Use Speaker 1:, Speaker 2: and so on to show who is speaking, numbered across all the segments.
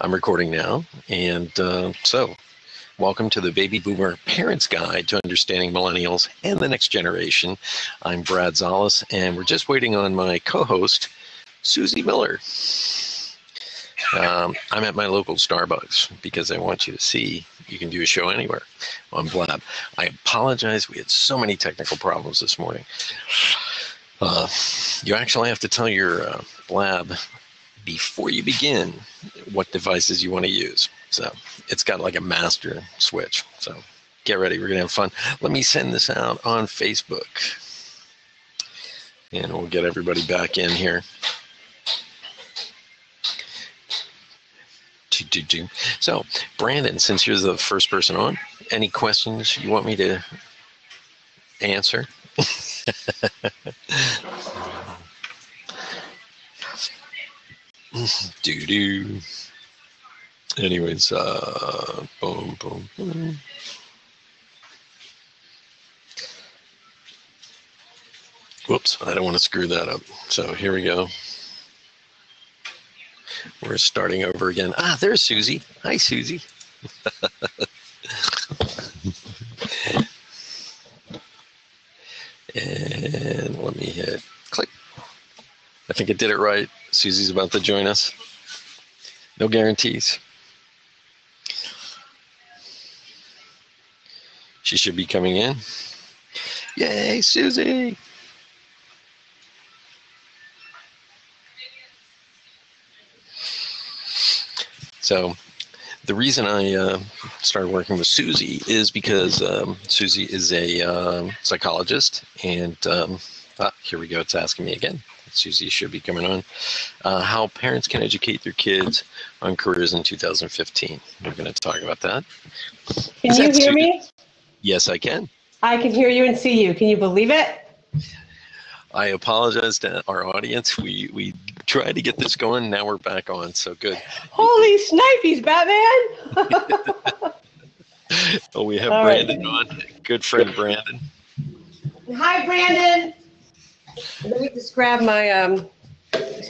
Speaker 1: I'm recording now. And uh, so, welcome to the Baby Boomer Parents Guide to Understanding Millennials and the Next Generation. I'm Brad Szollose, and we're just waiting on my co host, Susie Miller. Um, I'm at my local Starbucks because I want you to see you can do a show anywhere on Blab. I apologize. We had so many technical problems this morning. Uh, you actually have to tell your uh, Blab before you begin what devices you want to use. So it's got like a master switch. So get ready. We're going to have fun. Let me send this out on Facebook. And we'll get everybody back in here. So, Brandon, since you're the first person on, any questions you want me to answer? do do. Anyways, uh, boom, boom, boom. Whoops, I don't want to screw that up. So here we go. We're starting over again. Ah, there's Susie. Hi, Susie. and let me hit click. I think it did it right. Susie's about to join us. No guarantees. She should be coming in. Yay, Susie! So the reason I uh, started working with Susie is because um, Susie is a uh, psychologist, and um, ah, here we go. It's asking me again. Susie should be coming on. Uh, how parents can educate their kids on careers in 2015. We're going to talk about that.
Speaker 2: Can is you hear Susie? me?
Speaker 1: Yes, I can.
Speaker 2: I can hear you and see you. Can you believe it?
Speaker 1: I apologize to our audience. We we tried to get this going. Now we're back on. So good.
Speaker 2: Holy snipes, Batman!
Speaker 1: oh, we have All Brandon right. on. Good friend Brandon.
Speaker 2: Hi, Brandon. Let me just grab my um,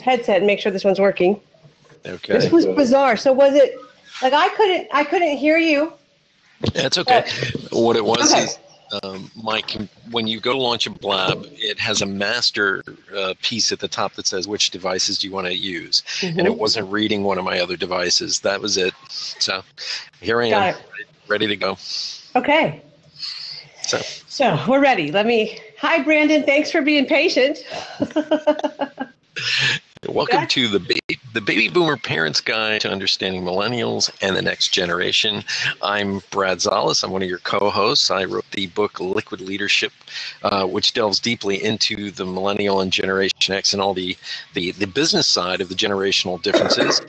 Speaker 2: headset and make sure this one's working.
Speaker 1: Okay.
Speaker 2: This was bizarre. So was it like I couldn't I couldn't hear you?
Speaker 1: That's okay. But, what it was okay. is um, Mike, when you go to launch a Blab, it has a master uh, piece at the top that says which devices do you want to use, mm-hmm. and it wasn't reading one of my other devices. That was it. So here I Got am, it. ready to go.
Speaker 2: Okay. So. so we're ready. Let me. Hi, Brandon. Thanks for being patient.
Speaker 1: Welcome to the ba- the Baby Boomer Parents Guide to Understanding Millennials and the Next Generation. I'm Brad Szollose. I'm one of your co-hosts. I wrote the book Liquid Leadership, uh, which delves deeply into the Millennial and Generation X and all the the, the business side of the generational differences.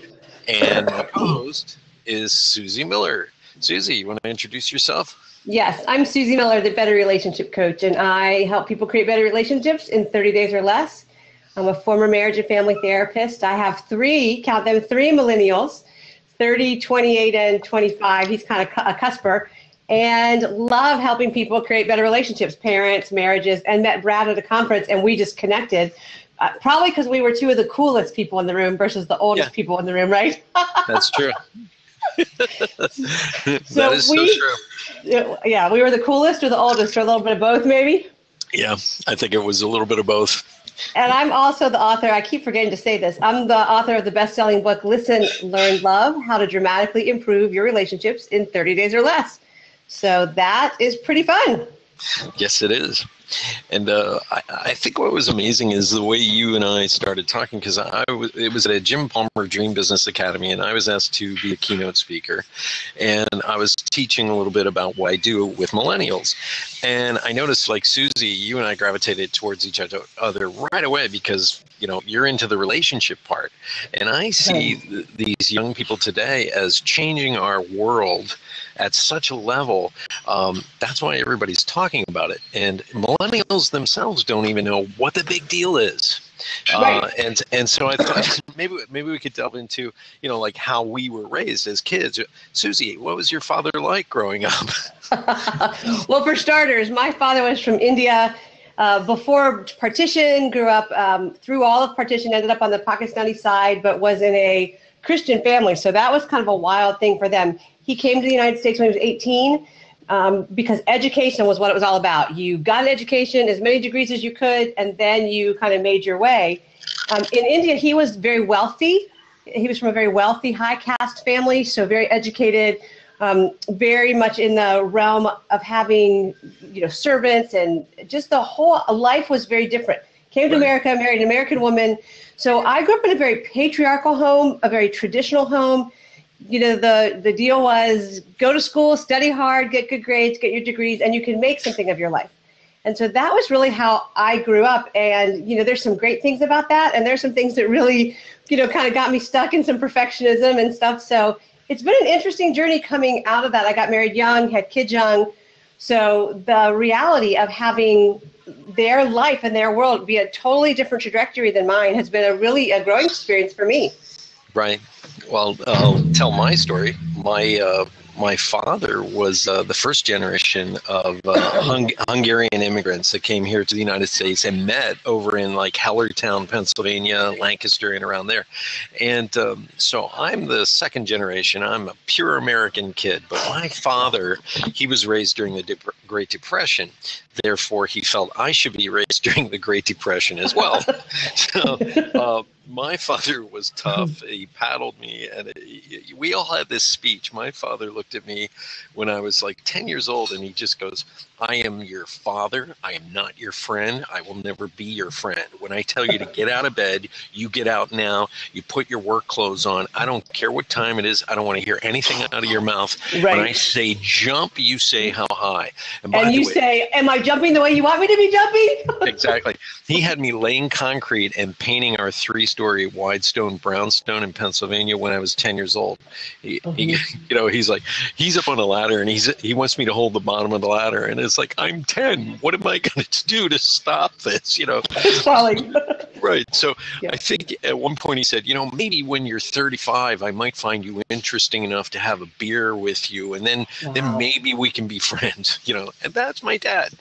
Speaker 1: and my co-host is Susie Miller. Susie, you want to introduce yourself?
Speaker 2: Yes, I'm Susie Miller, the Better Relationship Coach, and I help people create better relationships in 30 days or less. I'm a former marriage and family therapist. I have three, count them, three millennials 30, 28, and 25. He's kind of a cusper. And love helping people create better relationships, parents, marriages, and met Brad at a conference, and we just connected. Uh, probably because we were two of the coolest people in the room versus the oldest yeah. people in the room, right?
Speaker 1: That's true.
Speaker 2: so that is we, so true. Yeah, we were the coolest or the oldest, or a little bit of both, maybe.
Speaker 1: Yeah, I think it was a little bit of both.
Speaker 2: And I'm also the author, I keep forgetting to say this. I'm the author of the best selling book, Listen, Learn, Love How to Dramatically Improve Your Relationships in 30 Days or Less. So that is pretty fun.
Speaker 1: Yes, it is. And uh, I, I, think what was amazing is the way you and I started talking because I was, it was at a Jim Palmer Dream Business Academy, and I was asked to be a keynote speaker, and I was teaching a little bit about what I do with millennials, and I noticed like Susie, you and I gravitated towards each other right away because you know you're into the relationship part, and I see th- these young people today as changing our world at such a level. Um, that's why everybody's talking about it. And millennials themselves don't even know what the big deal is. Uh, right. Uh, and and so I thought maybe maybe we could delve into you know like how we were raised as kids. Susie, what was your father like growing up?
Speaker 2: well, for starters, my father was from India. Uh, before partition, grew up um, through all of partition, ended up on the Pakistani side, but was in a Christian family. So that was kind of a wild thing for them. He came to the United States when he was 18 um, because education was what it was all about. You got an education, as many degrees as you could, and then you kind of made your way. Um, in India, he was very wealthy. He was from a very wealthy, high caste family, so very educated, um, very much in the realm of having, you know, servants and just the whole life was very different. Came to right. America, married an American woman. So I grew up in a very patriarchal home, a very traditional home you know the the deal was go to school study hard get good grades get your degrees and you can make something of your life and so that was really how i grew up and you know there's some great things about that and there's some things that really you know kind of got me stuck in some perfectionism and stuff so it's been an interesting journey coming out of that. I got married young had kids young. So the reality of having their life and their world be a totally different trajectory than mine has been a really a growing experience for me.
Speaker 1: Right well, I'll tell my story. My uh, my father was uh, the first generation of uh, Hung- Hungarian immigrants that came here to the United States and met over in like Hellertown, Pennsylvania, Lancaster, and around there. And um, so I'm the second generation. I'm a pure American kid, but my father, he was raised during the Dep- Great Depression. Therefore, he felt I should be raised during the Great Depression as well. so, uh, my father was tough. He paddled me, and it, we all had this speech. My father looked at me when I was like 10 years old, and he just goes, I am your father. I am not your friend. I will never be your friend. When I tell you to get out of bed, you get out now. You put your work clothes on. I don't care what time it is. I don't want to hear anything out of your mouth. Right. When I say jump, you say how high.
Speaker 2: And, and you way, say, Am I jumping the way you want me to be jumping?
Speaker 1: exactly. He had me laying concrete and painting our three story wide stone brownstone in Pennsylvania when I was 10 years old. He, mm-hmm. he, you know, he's like, he's up on a ladder and he's he wants me to hold the bottom of the ladder. And it's like, I'm 10. What am I going to do to stop this? You know, right. So yeah. I think at one point he said, you know, maybe when you're 35, I might find you interesting enough to have a beer with you. And then, wow. then maybe we can be friends, you know, and that's my dad.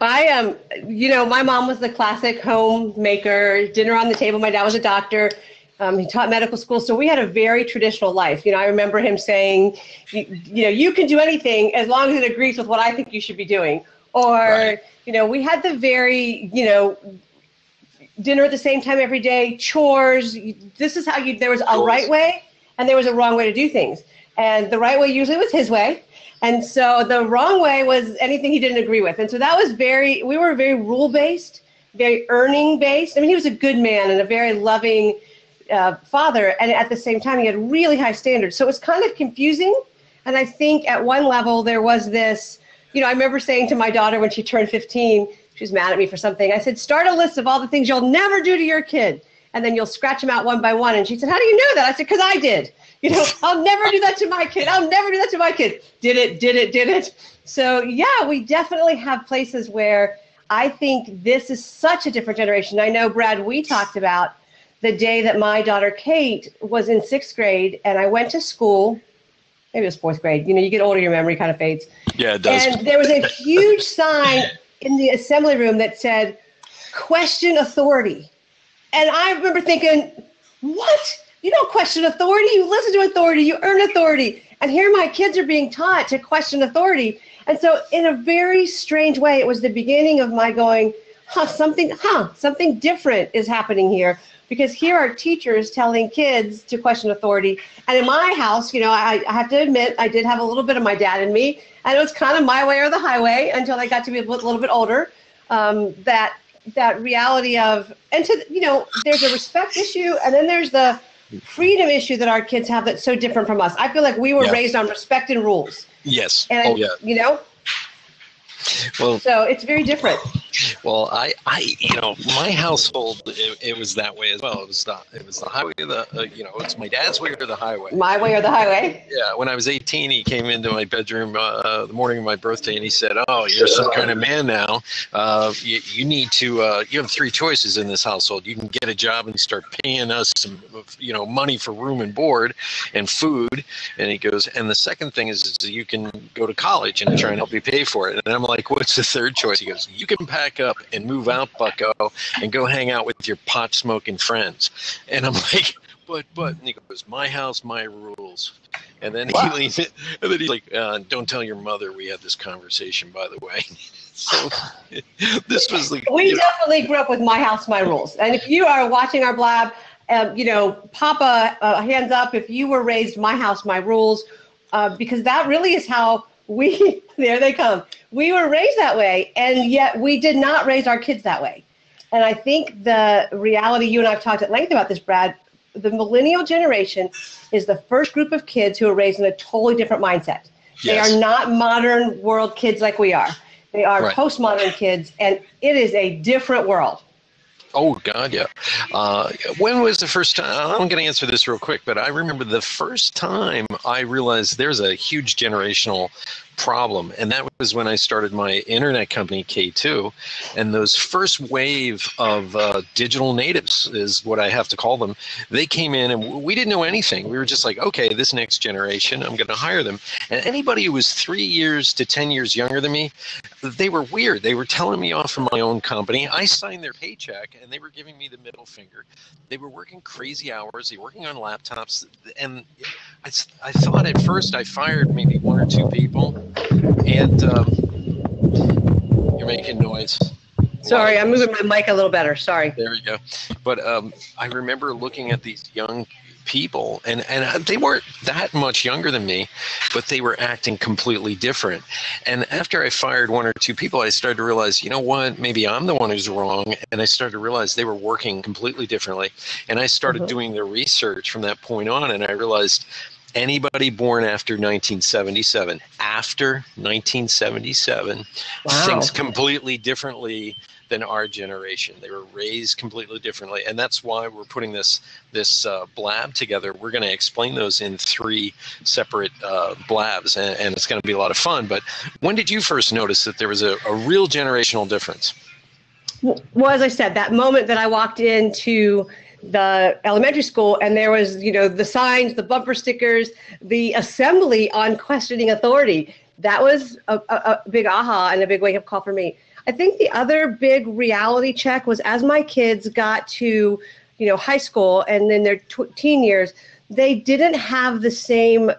Speaker 2: I am, um, you know, my mom was the classic homemaker, dinner on the table. My dad was a doctor. Um, he taught medical school, so we had a very traditional life. You know, I remember him saying, you, you, know, you can do anything as long as it agrees with what I think you should be doing. Or, right. you know, we had the very, you know, dinner at the same time every day, chores. This is how you. There was a chores. right way and there was a wrong way to do things, and the right way usually was his way. And so the wrong way was anything he didn't agree with. And so that was very, we were very rule based, very earning based. I mean, he was a good man and a very loving, uh, father, and at the same time, he had really high standards. So it was kind of confusing. And I think at one level, there was this, you know, I remember saying to my daughter when she turned 15, she was mad at me for something. I said, start a list of all the things you'll never do to your kid, and then you'll scratch them out one by one. And she said, how do you know that? I said, because I did. You know, I'll never do that to my kid. I'll never do that to my kid. Did it, did it, did it. So, yeah, we definitely have places where I think this is such a different generation. I know, Brad, we talked about the day that my daughter Kate was in sixth grade, and I went to school. Maybe it was fourth grade. You know, you get older, your memory kind of fades.
Speaker 1: Yeah, it does.
Speaker 2: And there was a huge sign in the assembly room that said, question authority. And I remember thinking, what? You don't question authority. You listen to authority. You earn authority. And here my kids are being taught to question authority. And so, in a very strange way, it was the beginning of my going, huh, something, huh, something different is happening here because here are teachers telling kids to question authority. And in my house, you know, I, I, have to admit, I did have a little bit of my dad in me, and it was kind of my way or the highway until I got to be a little bit older. Um, that that reality of, and to you know, there's a respect issue, and then there's the freedom issue that our kids have that's so different from us. I feel like we were yeah. raised on respect and rules.
Speaker 1: Yes.
Speaker 2: And
Speaker 1: oh yeah.
Speaker 2: You know, well, so it's very different.
Speaker 1: Well, I, I, you know, my household, it, it was that way as well. It was the, it was the highway, the, uh, you know, it's my dad's way or the highway.
Speaker 2: My way or the highway.
Speaker 1: Yeah. When I was 18, he came into my bedroom uh, the morning of my birthday, and he said, "Oh, you're some kind of man now. Uh, you, you need to. Uh, you have three choices in this household. You can get a job and start paying us some, you know, money for room and board and food." And he goes, "And the second thing is, is you can go to college and try and help you pay for it." And I'm like, "What's the third choice?" He goes, "You can pack up and move out, Bucko, and go hang out with your pot smoking friends." And I'm like, but but and he goes, my house, my rules. And then
Speaker 3: Wow.
Speaker 1: he leaves it, and then he's like, uh, don't tell your mother we had this conversation, by the way. so this was like
Speaker 2: We
Speaker 1: you know,
Speaker 2: definitely grew up with my house, my rules. And if you are watching our blab, um, you know, Papa, uh, hands up if you were raised my house, my rules, uh, because that really is how we, there they come. We were raised that way, and yet we did not raise our kids that way. And I think the reality, you and I have talked at length about this, Brad, the millennial generation is the first group of kids who are raised in a totally different mindset. They
Speaker 1: Yes.
Speaker 2: are not modern world kids like we are. They are
Speaker 1: Right.
Speaker 2: postmodern kids, and it is a different world.
Speaker 1: Oh God, yeah. Uh, when was the first time? I'm going to answer this real quick, but I remember the first time I realized there's a huge generational problem, and that was when I started my internet company K2, and those first wave of uh, digital natives is what I have to call them. They came in, and we didn't know anything. We were just like, okay, this next generation, I'm going to hire them. And anybody who was three years to ten years younger than me, they were weird. They were telling me off from my own company. I signed their paycheck and they were giving me the middle finger. They were working crazy hours. They were working on laptops. And I, I thought at first I fired maybe one or two people. And um, you're making noise.
Speaker 2: Sorry, I'm moving my mic a little better. Sorry.
Speaker 1: There we go. But um, I remember looking at these young people, and and they weren't that much younger than me, but they were acting completely different. And after I fired one or two people, I started to realize, you know what? Maybe I'm the one who's wrong. And I started to realize they were working completely differently. And I started
Speaker 2: Mhm.
Speaker 1: doing the research from that point on, and I realized. Anybody born after 1977, after 1977,
Speaker 2: Wow.
Speaker 1: thinks completely differently than our generation. They were raised completely differently, and that's why we're putting this this uh, blab together. We're going to explain those in three separate uh, blabs, and, and it's going to be a lot of fun. But when did you first notice that there was a, a real generational difference?
Speaker 2: Well, as I said, that moment that I walked into the elementary school and there was, you know, the signs, the bumper stickers, the assembly on questioning authority. That was a, a, a big aha and a big wake up call for me. I think the other big reality check was as my kids got to, you know, high school and then their tw- teen years, they didn't have the same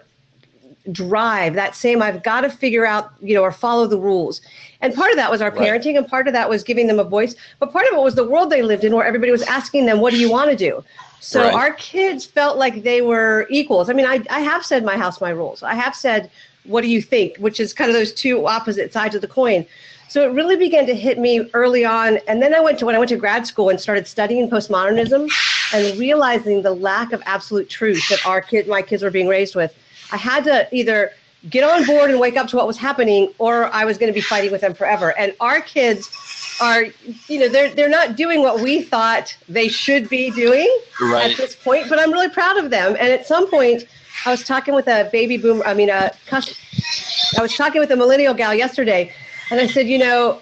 Speaker 2: drive, that same I've got to figure out, you know, or follow the rules. And part of that was our
Speaker 1: Right.
Speaker 2: parenting, and part of that was giving them a voice. But part of it was the world they lived in, where everybody was asking them, "What do you want to do?" So
Speaker 1: Right.
Speaker 2: our kids felt like they were equals. I mean, I, I have said my house, my rules. I have said, "What do you think?" Which is kind of those two opposite sides of the coin. So it really began to hit me early on, and then I went to when I went to grad school and started studying postmodernism, and realizing the lack of absolute truth that our kid, my kids, were being raised with. I had to either get on board and wake up to what was happening, or I was going to be fighting with them forever. And our kids are, you know, they're they're not doing what we thought they should be doing at this point. But I'm really proud of them. And at some point, I was talking with a baby boomer. I mean, a I was talking with a millennial gal yesterday, and I said, you know,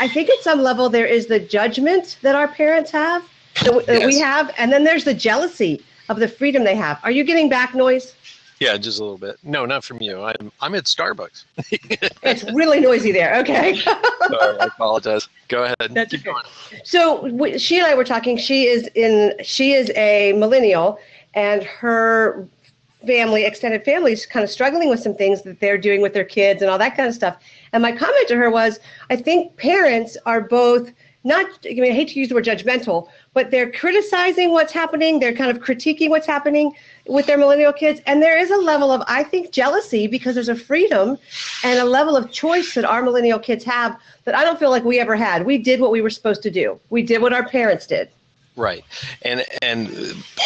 Speaker 2: I think at some level there is the judgment that our parents have, that we, we have, and then there's the jealousy of the freedom they have. Are you getting back noise?
Speaker 1: Yeah, just a little bit. No, not from you. I'm I'm at Starbucks.
Speaker 2: It's really noisy there. Okay.
Speaker 1: Sorry, I apologize. Go ahead.
Speaker 2: That's
Speaker 1: Keep
Speaker 2: okay.
Speaker 1: going.
Speaker 2: So w- she and I were talking. She is in. She is a millennial, and her family, extended family, is kind of struggling with some things that they're doing with their kids and all that kind of stuff. And my comment to her was, I think parents are both not. I mean, I hate to use the word judgmental, but they're criticizing what's happening. They're kind of critiquing what's happening with their millennial kids, and there is a level of, I think, jealousy because there's a freedom and a level of choice that our millennial kids have that I don't feel like we ever had. We did what we were supposed to do. We did what our parents did.
Speaker 1: Right, and and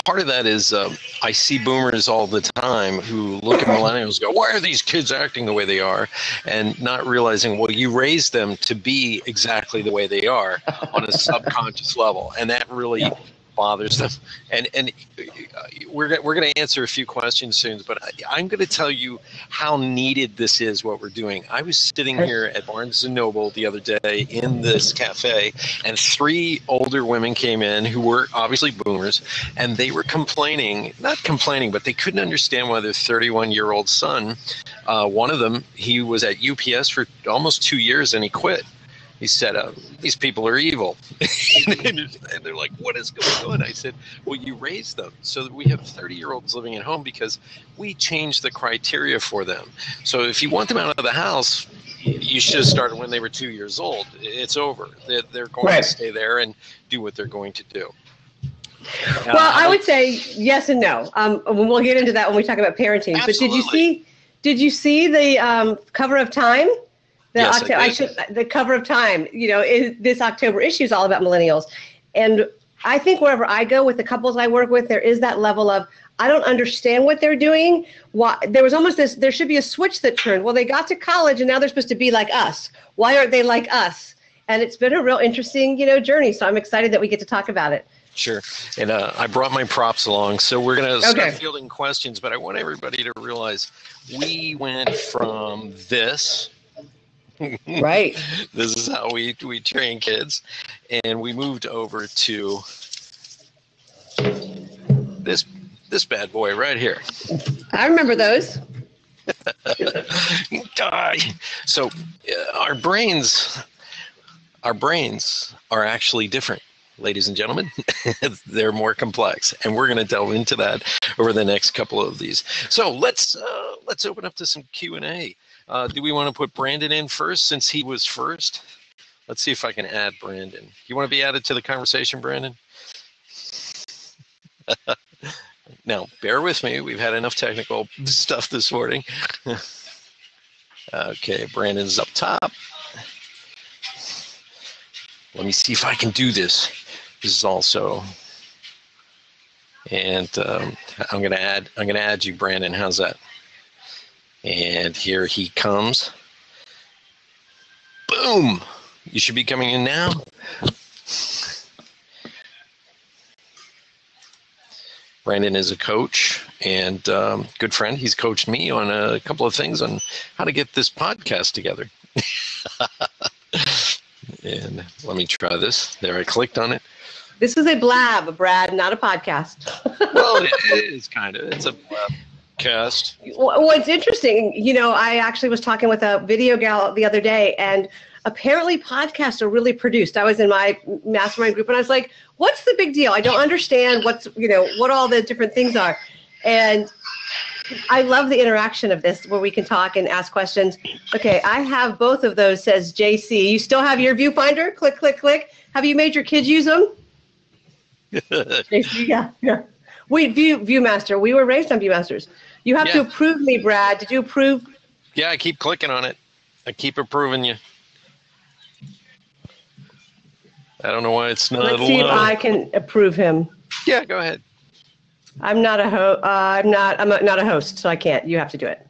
Speaker 1: part of that is um, I see boomers all the time who look at millennials, go, "Why are these kids acting the way they are?" and not realizing, well, you raised them to be exactly the way they are on a subconscious level, and that really bothers them. And and uh, we're we're going to answer a few questions soon, but I, I'm going to tell you how needed this is. What we're doing. I was sitting here at Barnes and Noble the other day in this cafe, and three older women came in who were obviously boomers, and they were complaining, not complaining, but they couldn't understand why their 31 year old son, uh, one of them, he was at UPS for almost two years and he quit. He said, uh, "These people are evil," and they're like, "What is going on?" I said, "Well, you raised them so that we have 30 year olds living at home because we changed the criteria for them. So if you want them out of the house." You should have started when they were two years old. It's over. They're, they're going
Speaker 2: Right.
Speaker 1: to stay there and do what they're going to do.
Speaker 2: Well, I would say yes and no. Um, we'll get into that when we talk about parenting. But did you see? Did you see the um, cover of Time? The
Speaker 1: Yes, I
Speaker 2: Octo- I
Speaker 1: did.
Speaker 2: should, the cover of Time. You know, is, this October issue is all about millennials, and I think wherever I go with the couples I work with, there is that level of I don't understand what they're doing. Why there was almost this? There should be a switch that turned. Well, they got to college and now they're supposed to be like us. Why aren't they like us? And it's been a real interesting, you know, journey. So I'm excited that we get to talk about it.
Speaker 1: Sure. And uh, I brought my props along, so we're going to start
Speaker 2: Okay.
Speaker 1: fielding questions. But I want everybody to realize we went from this.
Speaker 2: Right.
Speaker 1: This is how we we train kids, and we moved over to this this bad boy right here.
Speaker 2: I remember those.
Speaker 1: Die. So uh, our brains, our brains are actually different, ladies and gentlemen. They're more complex, and we're going to delve into that over the next couple of these. So let's uh, let's open up to some Q and A. Uh, do we want to put Brandon in first since he was first? Let's see if I can add Brandon. You want to be added to the conversation, Brandon? now, bear with me. We've had enough technical stuff this morning. okay, Brandon's up top. Let me see if I can do this. This is also, and um, I'm gonna add. I'm gonna add you, Brandon. How's that? And here he comes. Boom! You should be coming in now. Brandon is a coach and um, good friend. He's coached me on a couple of things on how to get this podcast together. and let me try this. There, I clicked on it.
Speaker 2: This is a blab, Brad, not a podcast.
Speaker 1: Well, it is kind of. It's a podcast.
Speaker 2: Well, What's interesting, you know, I actually was talking with a video gal the other day, and apparently podcasts are really produced. I was in my mastermind group, and I was like, "What's the big deal? I don't understand what's, you know, what all the different things are." And I love the interaction of this, where we can talk and ask questions. Okay, I have both of those. Says JC. You still have your viewfinder? Click, click, click. Have you made your kids use them? JC, yeah, yeah. Wait, View ViewMaster. We were raised on ViewMasters. You have to approve me, Brad. Did you approve?
Speaker 1: yeah, I keep clicking on it. I keep approving you. I don't know why it's not
Speaker 2: Let's see if. I can approve him.
Speaker 1: Yeah, go ahead.
Speaker 2: I'm not a ho- uh, I'm not. I'm not a host, so I can't. You have to do it.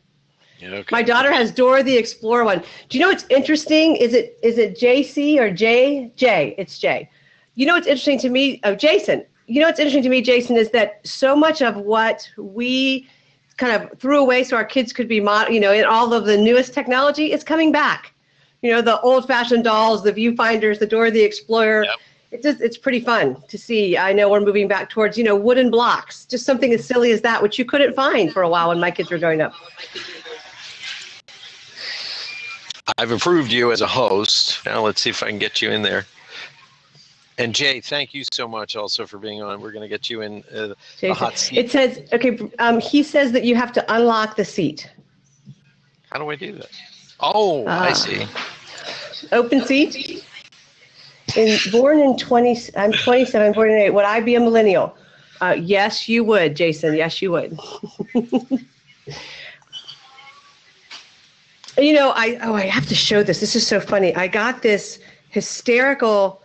Speaker 1: Yeah, okay.
Speaker 2: My daughter has Dora the Explorer one. Do you know what's interesting? Is it is it JC or J? J. It's J. You know what's interesting to me? Oh, Jason. You know what's interesting to me, Jason, is that so much of what we kind of threw away so our kids could be, mod- you know, in all of the newest technology is coming back. You know, the old-fashioned dolls, the viewfinders, the Dora the Explorer.
Speaker 1: Yep.
Speaker 2: It's just it's pretty fun to see. I know we're moving back towards you know wooden blocks, just something as silly as that, which you couldn't find for a while when my kids were growing up.
Speaker 1: I've approved you as a host. Now let's see if I can get you in there. And Jay, thank you so much also for being on. We're going to get you in uh, the hot seat.
Speaker 2: It says, okay, um, he says that you have to unlock the seat.
Speaker 1: How do I do that? Oh, I
Speaker 2: Ah.
Speaker 1: see.
Speaker 2: Open seat. In, born in 20, I'm 27, born in 8. Would I be a millennial? Uh, yes, you would, Jason. Yes, you would. you know, I, oh, I have to show this. This is so funny. I got this hysterical,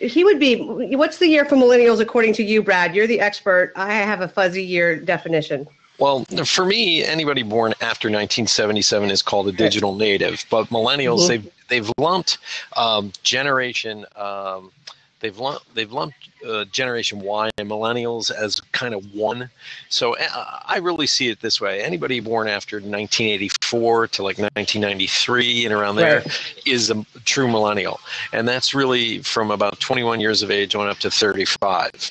Speaker 2: he would be, what's the year for millennials according to you, Brad? You're the expert. I have a fuzzy year definition.
Speaker 1: Well, for me, anybody born after 1977 is called a digital native. But millennials,
Speaker 2: Mhm.
Speaker 1: they've they've lumped um, generation. Um, they've lumped they've lumped uh, generation Y and millennials as kind of one. So uh, I really see it this way: anybody born after 1984 to like 1993 and around there is
Speaker 2: Right.
Speaker 1: a true millennial, and that's really from about 21 years of age on up to 35.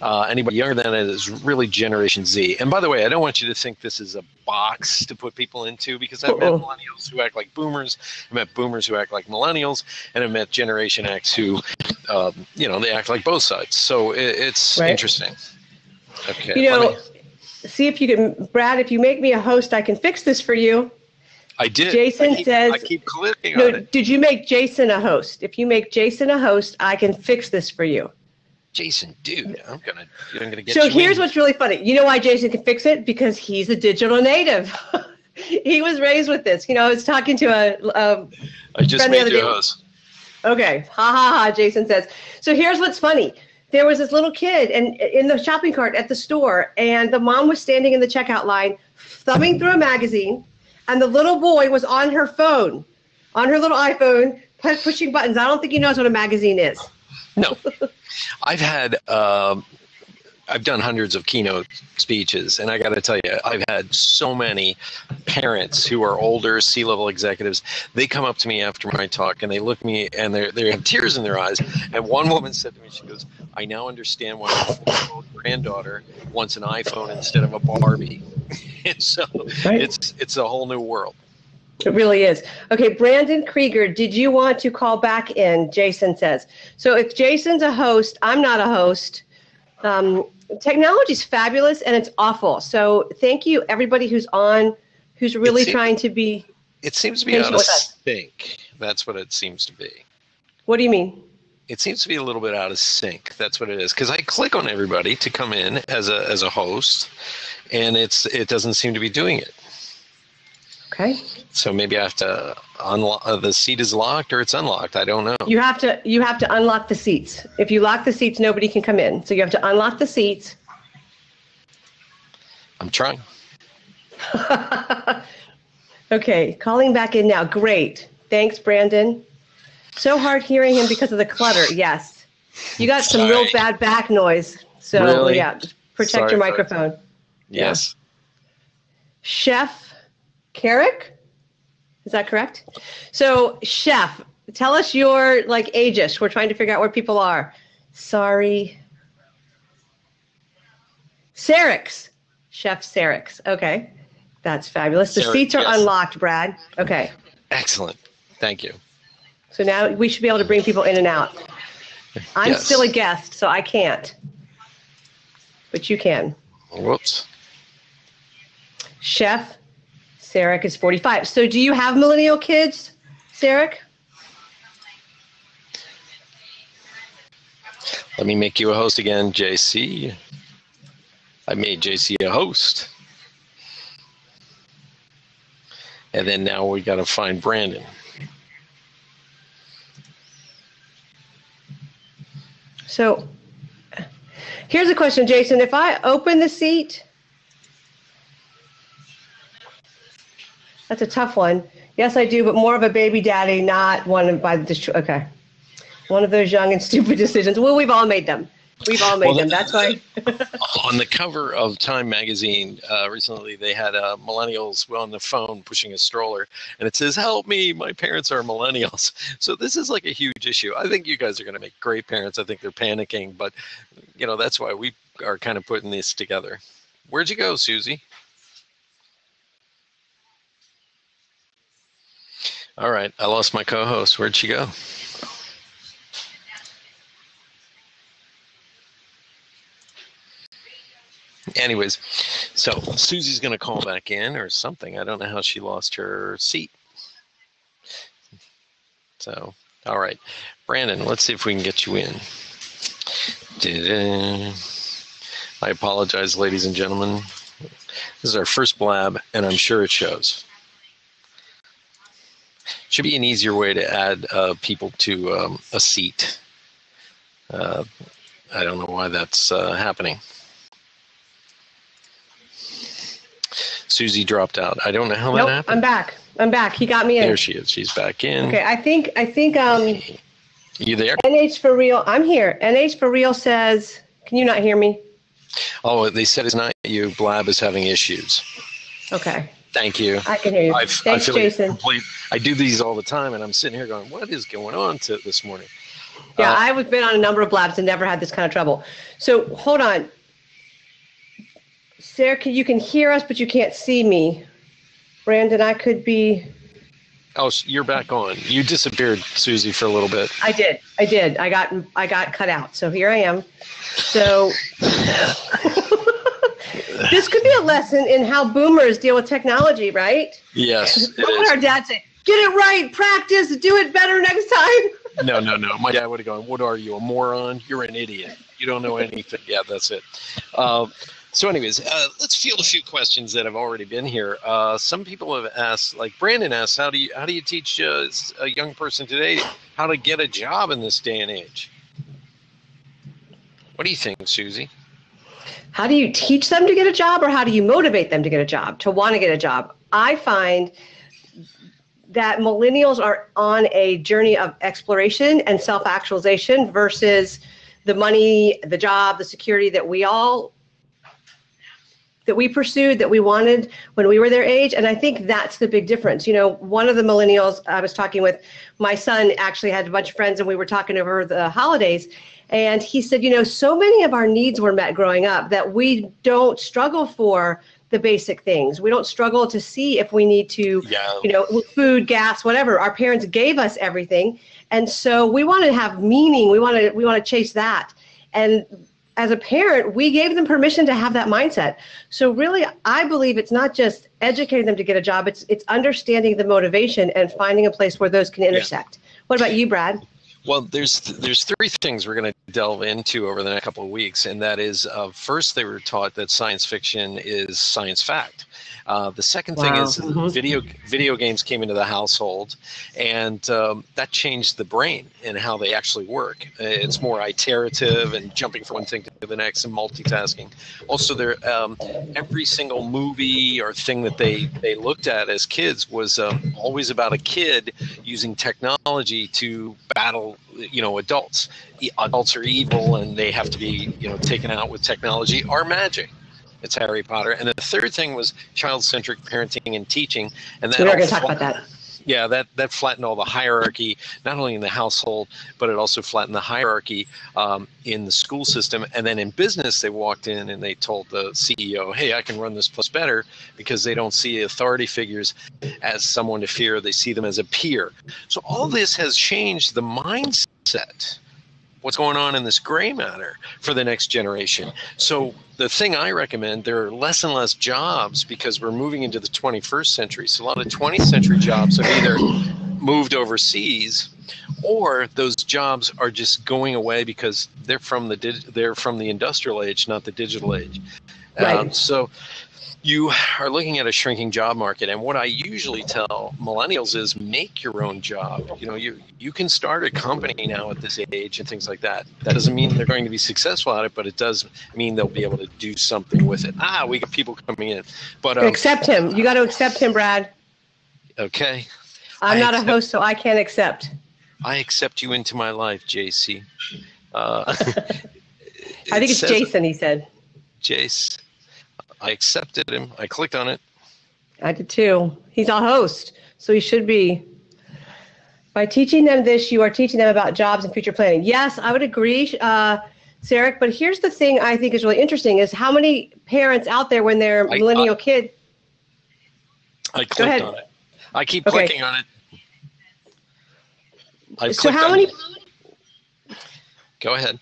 Speaker 1: Uh, anybody younger than that is really Generation Z. And by the way, I don't want you to think this is a box to put people into because I've met
Speaker 2: Uh-oh.
Speaker 1: millennials who act like boomers, I've met boomers who act like millennials, and I've met Generation X who, um, you know, they act like both sides. So it, it's
Speaker 2: Right.
Speaker 1: interesting. Okay.
Speaker 2: You know,
Speaker 1: me-
Speaker 2: see if you can, Brad. If you make me a host, I can fix this for you.
Speaker 1: I did.
Speaker 2: Jason
Speaker 1: I keep,
Speaker 2: says-
Speaker 1: I keep clicking
Speaker 2: No,
Speaker 1: on it.
Speaker 2: did you make Jason a host? If you make Jason a host, I can fix this for you.
Speaker 1: Jason, dude, I'm gonna, I'm gonna get
Speaker 2: so here's
Speaker 1: in.
Speaker 2: what's really funny. You know why Jason can fix it? Because he's a digital native. he was raised with this. You know, I was talking to a, a
Speaker 1: I just made
Speaker 2: other
Speaker 1: you a.
Speaker 2: Okay, ha ha ha, Jason says. So here's what's funny. There was this little kid and in the shopping cart at the store, and the mom was standing in the checkout line, thumbing through a magazine, and the little boy was on her phone, on her little iPhone, pushing buttons. I don't think he knows what a magazine is.
Speaker 1: No, I've had, um, I've done hundreds of keynote speeches, and I got to tell you, I've had so many parents who are older, C-level executives. They come up to me after my talk, and they look at me, and they they have tears in their eyes. And one woman said to me, she goes, "I now understand why my granddaughter wants an iPhone instead of a Barbie." and so
Speaker 2: Right.
Speaker 1: it's it's a whole new world.
Speaker 2: It really is. Okay, Brandon Krieger, did you want to call back in? Jason says. So if Jason's a host, I'm not a host. Um, is fabulous and it's awful. So thank you, everybody who's on, who's really
Speaker 1: It's-
Speaker 2: trying to be.
Speaker 1: It seems to be out of sync. That's what it seems to be.
Speaker 2: What do you mean?
Speaker 1: It seems to be a little bit out of sync. That's what it is. Because I click on everybody to come in as a as a host, and it's it doesn't seem to be doing it.
Speaker 2: Okay.
Speaker 1: So maybe I have to unlock. Uh, the seat is locked or it's unlocked. I don't know.
Speaker 2: You have to you have to unlock the seats. If you lock the seats, nobody can come in. So you have to unlock the seats.
Speaker 1: I'm trying.
Speaker 2: okay, calling back in now. Great. Thanks, Brandon. So hard hearing him because of the clutter. Yes. You got some real bad back noise. So
Speaker 1: Really?
Speaker 2: yeah, protect
Speaker 1: Sorry,
Speaker 2: your
Speaker 1: sorry.
Speaker 2: microphone. Yeah.
Speaker 1: Yes.
Speaker 2: Chef Carrick? Is that correct? So, chef, tell us your like aegis. We're trying to figure out where people are. Sorry. Sarix. Chef Sarix. Okay. That's fabulous. The
Speaker 1: Sarix,
Speaker 2: seats are
Speaker 1: yes.
Speaker 2: unlocked, Brad. Okay.
Speaker 1: Excellent. Thank you.
Speaker 2: So now we should be able to bring people in and out. I'm
Speaker 1: Yes.
Speaker 2: still a guest, so I can't. But you can.
Speaker 1: Whoops.
Speaker 2: Chef Sarek is 45. So do you have millennial kids, Sarek?
Speaker 1: Let me make you a host again, JC. I made JC a host. And then now we got to find Brandon.
Speaker 2: So here's a question, Jason. If I open the seat, that's a tough one. Yes, I do, but more of a baby daddy, not one of by the okay. One of those young and stupid decisions. Well, we've all made them. We've all made
Speaker 1: Well,
Speaker 2: them. That's why.
Speaker 1: On the cover of Time magazine uh, recently, they had uh, millennials on the phone pushing a stroller, and it says, Help me, my parents are millennials. So this is like a huge issue. I think you guys are going to make great parents. I think they're panicking, but you know that's why we are kind of putting this together. Where'd you go, Susie? All right, I lost my co-host. Where'd she go? Anyways, so Susie's going to call back in or something. I don't know how she lost her seat. So, all right, Brandon, let's see if we can get you in. I apologize, ladies and gentlemen. This is our first blab, and I'm sure it shows. Should be an easier way to add uh, people to um, a seat. Uh, I don't know why that's uh, happening. Susie dropped out. I don't know how
Speaker 2: nope,
Speaker 1: that happened.
Speaker 2: I'm back. I'm back. He got me in.
Speaker 1: There she is. She's back in.
Speaker 2: Okay, I think I think um
Speaker 1: You there?
Speaker 2: NH for real. I'm here. NH for real says, can you not hear me?
Speaker 1: Oh, they said it's not you. Blab is having issues.
Speaker 2: Okay,
Speaker 1: Thank you.
Speaker 2: I can hear you.
Speaker 1: I've,
Speaker 2: Thanks,
Speaker 1: I feel
Speaker 2: Jason.
Speaker 1: Complete, I do these all the time, and I'm sitting here going, "What is going on to this morning?"
Speaker 2: Yeah,
Speaker 1: Uh,
Speaker 2: I've been on a number of blabs and never had this kind of trouble. So hold on. Sarah, can- you can hear us, but you can't see me. Brandon, I could be.
Speaker 1: Oh, you're back on. You disappeared, Susie, for a little bit.
Speaker 2: I did. I did. I got. I got cut out. So here I am. So this could be a lesson in how boomers deal with technology, right?
Speaker 1: Yes,
Speaker 2: What would
Speaker 1: is.
Speaker 2: our dad say? Get it right. Practice. Do it better next time.
Speaker 1: No, no, no. My dad would have gone, What are you, a moron? You're an idiot. You don't know anything. Yeah, that's it. Um, so, anyways, uh, let's field a few questions that have already been here. Uh, some people have asked, like Brandon asked, how do you how do you teach uh, a young person today how to get a job in this day and age? What do you think, Susie?
Speaker 2: How do you teach them to get a job or how do you motivate them to get a job, to want to get a job? I find that millennials are on a journey of exploration and self actualization versus the money, the job, the security that we all that we pursued that we wanted when we were their age and i think that's the big difference you know one of the millennials i was talking with my son actually had a bunch of friends and we were talking over the holidays and he said you know so many of our needs were met growing up that we don't struggle for the basic things we don't struggle to see if we need to
Speaker 1: Yeah.
Speaker 2: you know food gas whatever our parents gave us everything and so we want to have meaning we want to we want to chase that and as a parent, we gave them permission to have that mindset. So really, I believe it's not just educating them to get a job; it's it's understanding the motivation and finding a place where those can intersect. What about you, Brad?
Speaker 1: Well, there's there's three things we're going to delve into over the next couple of weeks, and that is uh, first they were taught that science fiction is science fact. Uh, the second thing
Speaker 2: Wow.
Speaker 1: is
Speaker 2: Mhm.
Speaker 1: video video games came into the household, and um, that changed the brain and how they actually work. It's more iterative and jumping from one thing to the next and multitasking. Also, there um, every single movie or thing that they they looked at as kids was um, always about a kid using technology to battle you know adults adults are evil and they have to be you know taken out with technology or magic it's harry potter. And the third thing was child-centric parenting and teaching and that
Speaker 2: We're going to talk about that.
Speaker 1: yeah that that flattened all the hierarchy not only in the household but it also flattened the hierarchy um, in the school system. And then in business they walked in and they told the ceo hey i can run this place better because they don't see authority figures as someone to fear. They see them as a peer. So all this has changed the mindset what's going on in this gray matter for the next generation. So the thing I recommend, there are less and less jobs because we're moving into the 21st century. So a lot of 20th century jobs have either moved overseas or those jobs are just going away because they're from the they're from the industrial age, not the digital age. Um,
Speaker 2: Right.
Speaker 1: so you are looking at a shrinking job market and what i usually tell millennials is make your own job you know you you can start a company now at this age and things like that that doesn't mean they're going to be successful at it but it does mean they'll be able to do something with it ah we got people coming in but um,
Speaker 2: accept him. You got to accept him, Brad.
Speaker 1: okay
Speaker 2: I'm
Speaker 1: I
Speaker 2: not a host, so I can't accept.
Speaker 1: i accept you into my life jc uh,
Speaker 2: I think
Speaker 1: it
Speaker 2: it's
Speaker 1: says-
Speaker 2: Jason. He said.
Speaker 1: jace i accepted him i clicked on it
Speaker 2: I did too. He's a host, so he should be. By teaching them this, you are teaching them about jobs and future planning. Yes, I would agree, uh, Sarek. But here's the thing I think is really interesting: is how many parents out there, when their
Speaker 1: I-
Speaker 2: millennial kid,
Speaker 1: i clicked
Speaker 2: ahead.
Speaker 1: on it i keep
Speaker 2: Okay.
Speaker 1: clicking on it I
Speaker 2: so how
Speaker 1: on
Speaker 2: many?
Speaker 1: it. Go ahead.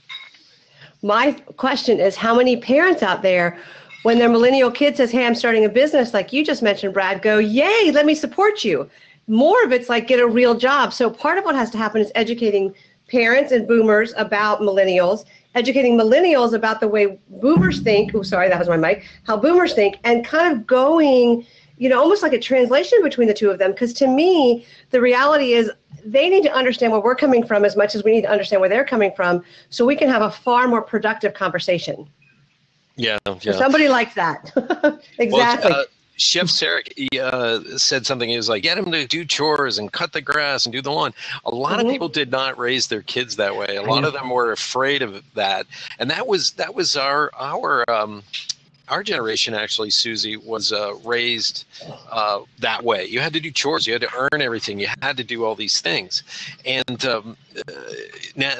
Speaker 2: My question is, how many parents out there, when their millennial kid says, "Hey, I'm starting a business," like you just mentioned, Brad, go, "Yay, let me support you." More of it's like get a real job. So part of what has to happen is educating parents and boomers about millennials, educating millennials about the way boomers think. Oh, sorry, that was my mic. How boomers think, and kind of going, you know, almost like a translation between the two of them. Because to me, the reality is they need to understand where we're coming from as much as we need to understand where they're coming from, so we can have a far more productive conversation.
Speaker 1: Yeah, yeah.
Speaker 2: Somebody likes that. exactly.
Speaker 1: Well, uh, Chef Sarek uh, said something. He was like, "Get him to do chores and cut the grass and do the lawn." A lot
Speaker 2: Mhm.
Speaker 1: of people did not raise their kids that way. A lot of them were afraid of that, and that was that was our our um, our generation actually, Susie, was uh, raised uh, that way. You had to do chores, you had to earn everything, you had to do all these things, and um, uh, now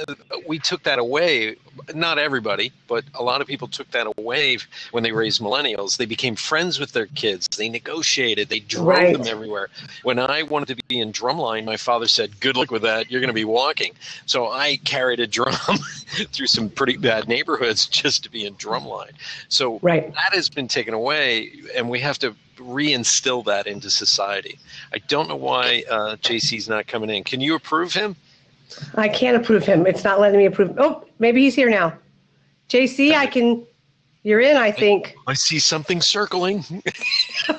Speaker 1: we took that away. Not everybody, but a lot of people took that away when they raised millennials. They became friends with their kids. They negotiated. They drove right. them everywhere. When I wanted to be in drumline, my father said, "Good luck with that. You're going to be walking." So I carried a drum through some pretty bad neighborhoods just to be in drumline. So right. that has been taken away, and we have to reinstill that into society. I don't know why uh, JC's not coming in. Can you approve him?
Speaker 2: I can't approve him. It's not letting me approve. Oh, maybe he's here now. JC, I can. You're in, I think.
Speaker 1: I see something circling.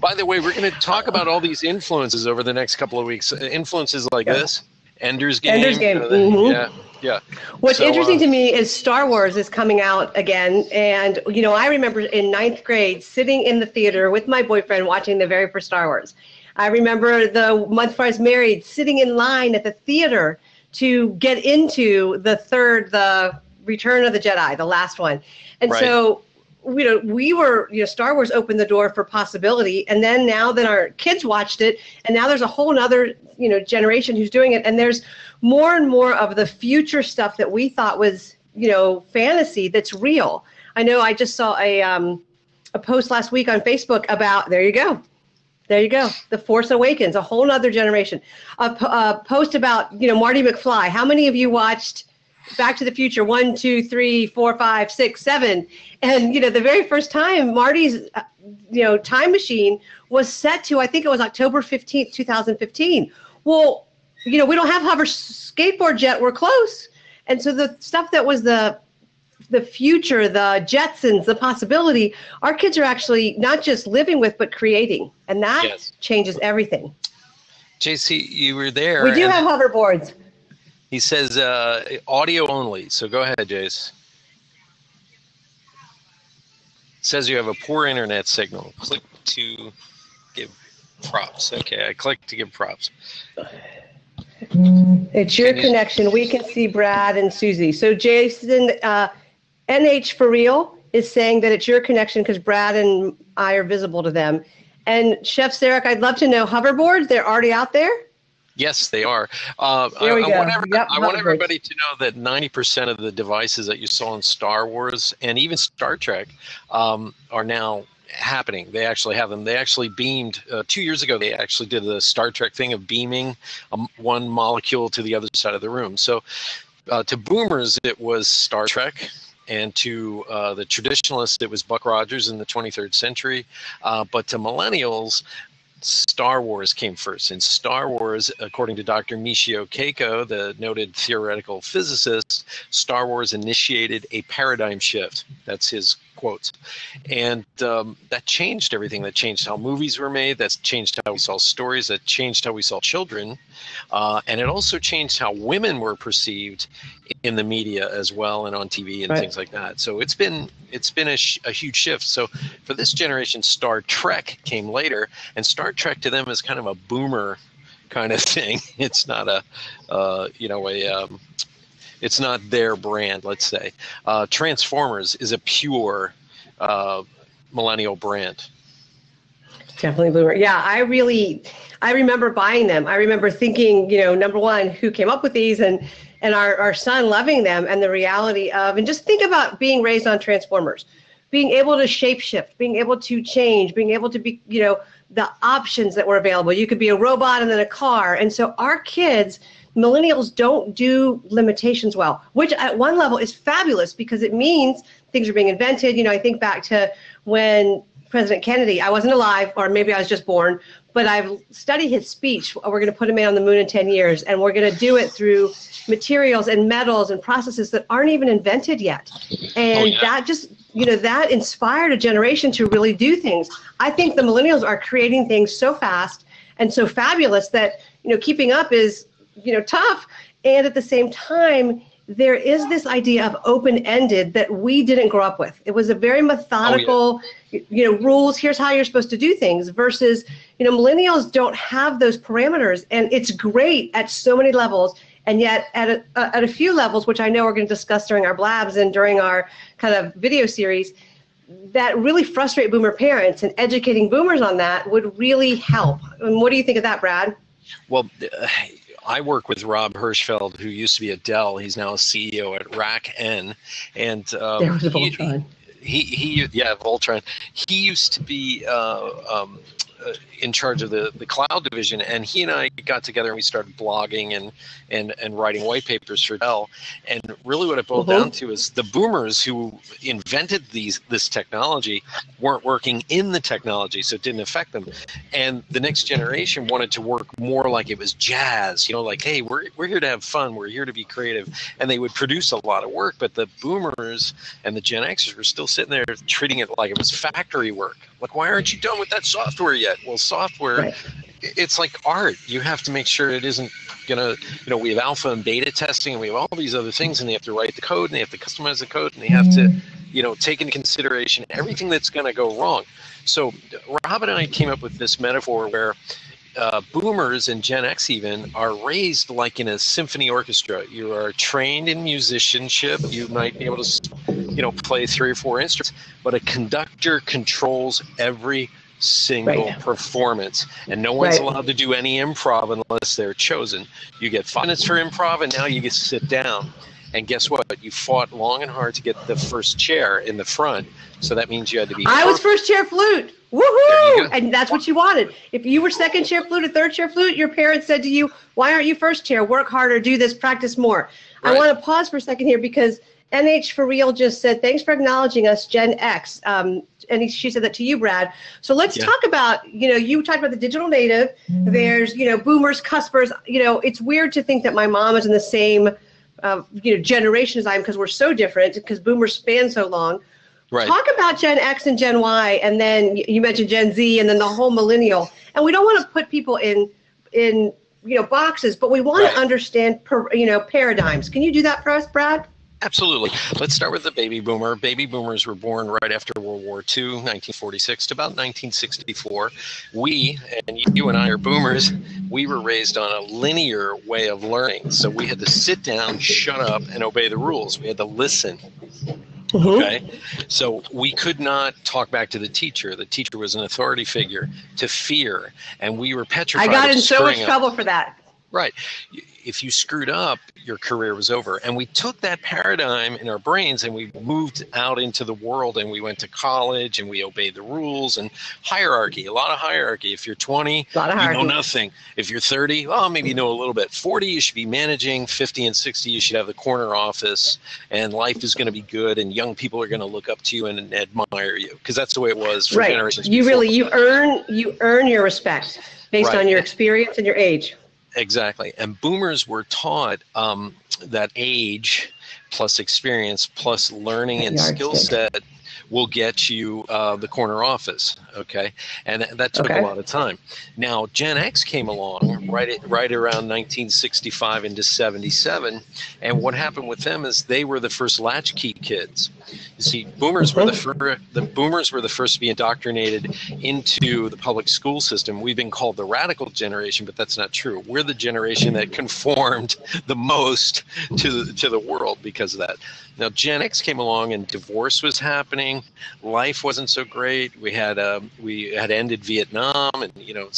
Speaker 1: By the way, we're going to talk about all these influences over the next couple of weeks. Influences like yeah. this, Ender's Game.
Speaker 2: Ender's Game.
Speaker 1: Uh,
Speaker 2: mm-hmm.
Speaker 1: Yeah, yeah.
Speaker 2: What's so, interesting uh, to me is Star Wars is coming out again, and you know I remember in ninth grade sitting in the theater with my boyfriend watching the very first Star Wars. I remember the month before I was married, sitting in line at the theater to get into the third, the Return of the Jedi, the last one. And right. so, you know, we were, you know, Star Wars opened the door for possibility. And then now that our kids watched it, and now there's a whole other, you know, generation who's doing it. And there's more and more of the future stuff that we thought was, you know, fantasy that's real. I know I just saw a, um, a post last week on Facebook about, there you go, there you go. The Force Awakens, a whole other generation. A, a, post about, you know, Marty McFly. How many of you watched Back to the Future one, two, three, four, five, six, seven? And, you know, the very first time Marty's, uh, you know, time machine was set to, I think it was October 15th, 2015. Well, you know, we don't have hover skateboard yet. We're close. And so the stuff that was the the future, the Jetsons, the possibility, our kids are actually not just living with, but creating. And that yes. changes everything.
Speaker 1: JC, you were there.
Speaker 2: We do have hoverboards.
Speaker 1: He says uh, audio only. So go ahead, Jace. says you have a poor internet signal. Click to give props. Okay, I clicked to give props.
Speaker 2: It's your connection. We can see Brad and Susie. So Jason, uh, NH for real is saying that it's your connection because Brad and I are visible to them. And Chef Sarek, I'd love to know hoverboards. They're already out there.
Speaker 1: Yes, they are. Uh, I,
Speaker 2: go.
Speaker 1: I, want, every,
Speaker 2: yep,
Speaker 1: I want everybody to know that 90% of the devices that you saw in Star Wars and even Star Trek um, are now happening. They actually have them. They actually beamed uh, two years ago. They actually did the Star Trek thing of beaming um, one molecule to the other side of the room. So, uh, to boomers, it was Star Trek and to uh, the traditionalists, it was Buck Rogers in the 23rd century. Uh, but to millennials, Star Wars came first. And Star Wars, according to Dr. Michio Kaku, the noted theoretical physicist, Star Wars initiated a paradigm shift. That's his quotes. And um, that changed everything. That changed how movies were made. That changed how we saw stories. That changed how we saw children. Uh, and it also changed how women were perceived in the media as well and on TV and right. things like that. So it's been it's been a, sh- a huge shift. So for this generation, Star Trek came later, and Star Trek to them is kind of a boomer kind of thing. It's not a uh, you know a um, it's not their brand, let's say. Uh, Transformers is a pure uh, millennial brand.
Speaker 2: Definitely boomer. Yeah, I really, I remember buying them. I remember thinking, you know, number one, who came up with these, and and our our son loving them, and the reality of, and just think about being raised on Transformers, being able to shapeshift, being able to change, being able to be, you know, the options that were available. You could be a robot and then a car, and so our kids millennials don't do limitations well, which at one level is fabulous because it means things are being invented. You know, I think back to when President Kennedy, I wasn't alive, or maybe I was just born, but I've studied his speech. We're going to put a man on the moon in 10 years, and we're going to do it through materials and metals and processes that aren't even invented yet. And oh, yeah. that just, you know, that inspired a generation to really do things. I think the millennials are creating things so fast and so fabulous that, you know, keeping up is you know tough and at the same time there is this idea of open-ended that we didn't grow up with it was a very methodical oh, yeah. you know rules here's how you're supposed to do things versus you know millennials don't have those parameters and it's great at so many levels and yet at a, at a few levels which i know we're going to discuss during our blabs and during our kind of video series that really frustrate boomer parents and educating boomers on that would really help. And what do you think of that, Brad?
Speaker 1: Well, uh, I work with Rob Hirschfeld, who used to be at Dell. He's now a CEO at RackN, and um,
Speaker 2: there was a Voltron.
Speaker 1: He, he, he, yeah, Voltron. He used to be uh, um, uh, in charge of the, the cloud division, and he and I got together and we started blogging and and and writing white papers for Dell. And really, what it boiled mm-hmm. down to is the boomers who invented these this technology weren't working in the technology, so it didn't affect them. And the next generation wanted to work more like it was jazz, you know, like hey, we're we're here to have fun, we're here to be creative, and they would produce a lot of work. But the boomers and the Gen Xers were still sitting there treating it like it was factory work. Like, why aren't you done with that software yet? Well, software right. it's like art you have to make sure it isn't gonna you know we have alpha and beta testing and we have all these other things and they have to write the code and they have to customize the code and they have to mm-hmm. you know take into consideration everything that's going to go wrong so robin and i came up with this metaphor where uh, boomers and Gen X even are raised like in a symphony orchestra. You are trained in musicianship. You might be able to, you know, play three or four instruments, but a conductor controls every single right. performance. And no one's right. allowed to do any improv unless they're chosen. You get five minutes for improv, and now you get to sit down. And guess what? You fought long and hard to get the first chair in the front. So that means you had to be.
Speaker 2: I was first chair flute. Woohoo! And that's what you wanted. If you were second chair flute or third chair flute, your parents said to you, Why aren't you first chair? Work harder, do this, practice more. Right. I want to pause for a second here because NH for real just said, Thanks for acknowledging us, Gen X. Um, and she said that to you, Brad. So let's yeah. talk about, you know, you talked about the digital native. Mm-hmm. There's, you know, boomers, cuspers. You know, it's weird to think that my mom is in the same, uh, you know, generation as I am because we're so different because boomers span so long. Right. Talk about Gen X and Gen Y, and then you mentioned Gen Z, and then the whole millennial. And we don't want to put people in in you know boxes, but we want right. to understand per, you know paradigms. Can you do that for us, Brad?
Speaker 1: Absolutely. Let's start with the baby boomer. Baby boomers were born right after World War II, 1946 to about 1964. We, and you and I are boomers, we were raised on a linear way of learning. So we had to sit down, shut up, and obey the rules. We had to listen. Mm-hmm. Okay. So we could not talk back to the teacher. The teacher was an authority figure to fear, and we were petrified.
Speaker 2: I got in so much trouble for that.
Speaker 1: Right if you screwed up, your career was over. And we took that paradigm in our brains and we moved out into the world and we went to college and we obeyed the rules and hierarchy, a lot of hierarchy. If you're 20, you know nothing. If you're 30, well, maybe you know a little bit. 40, you should be managing. 50 and 60, you should have the corner office and life is going to be good and young people are going to look up to you and admire you because that's the way it was for
Speaker 2: right.
Speaker 1: generations.
Speaker 2: You before. really, you earn, you earn your respect based right. on your experience and your age.
Speaker 1: Exactly. And boomers were taught um, that age plus experience plus learning and skill set will get you uh, the corner office. Okay, and that took okay. a lot of time. Now Gen X came along right at, right around 1965 into 77, and what happened with them is they were the first latchkey kids. You see, boomers were the first. The boomers were the first to be indoctrinated into the public school system. We've been called the radical generation, but that's not true. We're the generation that conformed the most to the, to the world because of that. Now, Gen X came along, and divorce was happening. Life wasn't so great. We had um, we had ended Vietnam, and you know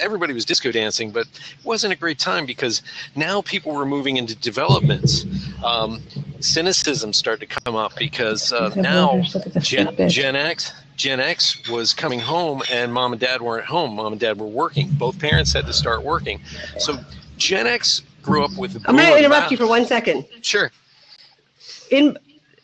Speaker 1: everybody was disco dancing, but it wasn't a great time because now people were moving into developments. Um, cynicism started to come up because uh, now Gen, Gen X Gen X was coming home and mom and dad weren't home. Mom and dad were working. Both parents had to start working. So Gen X grew up with.
Speaker 2: I'm going to interrupt you for one second.
Speaker 1: Sure
Speaker 2: in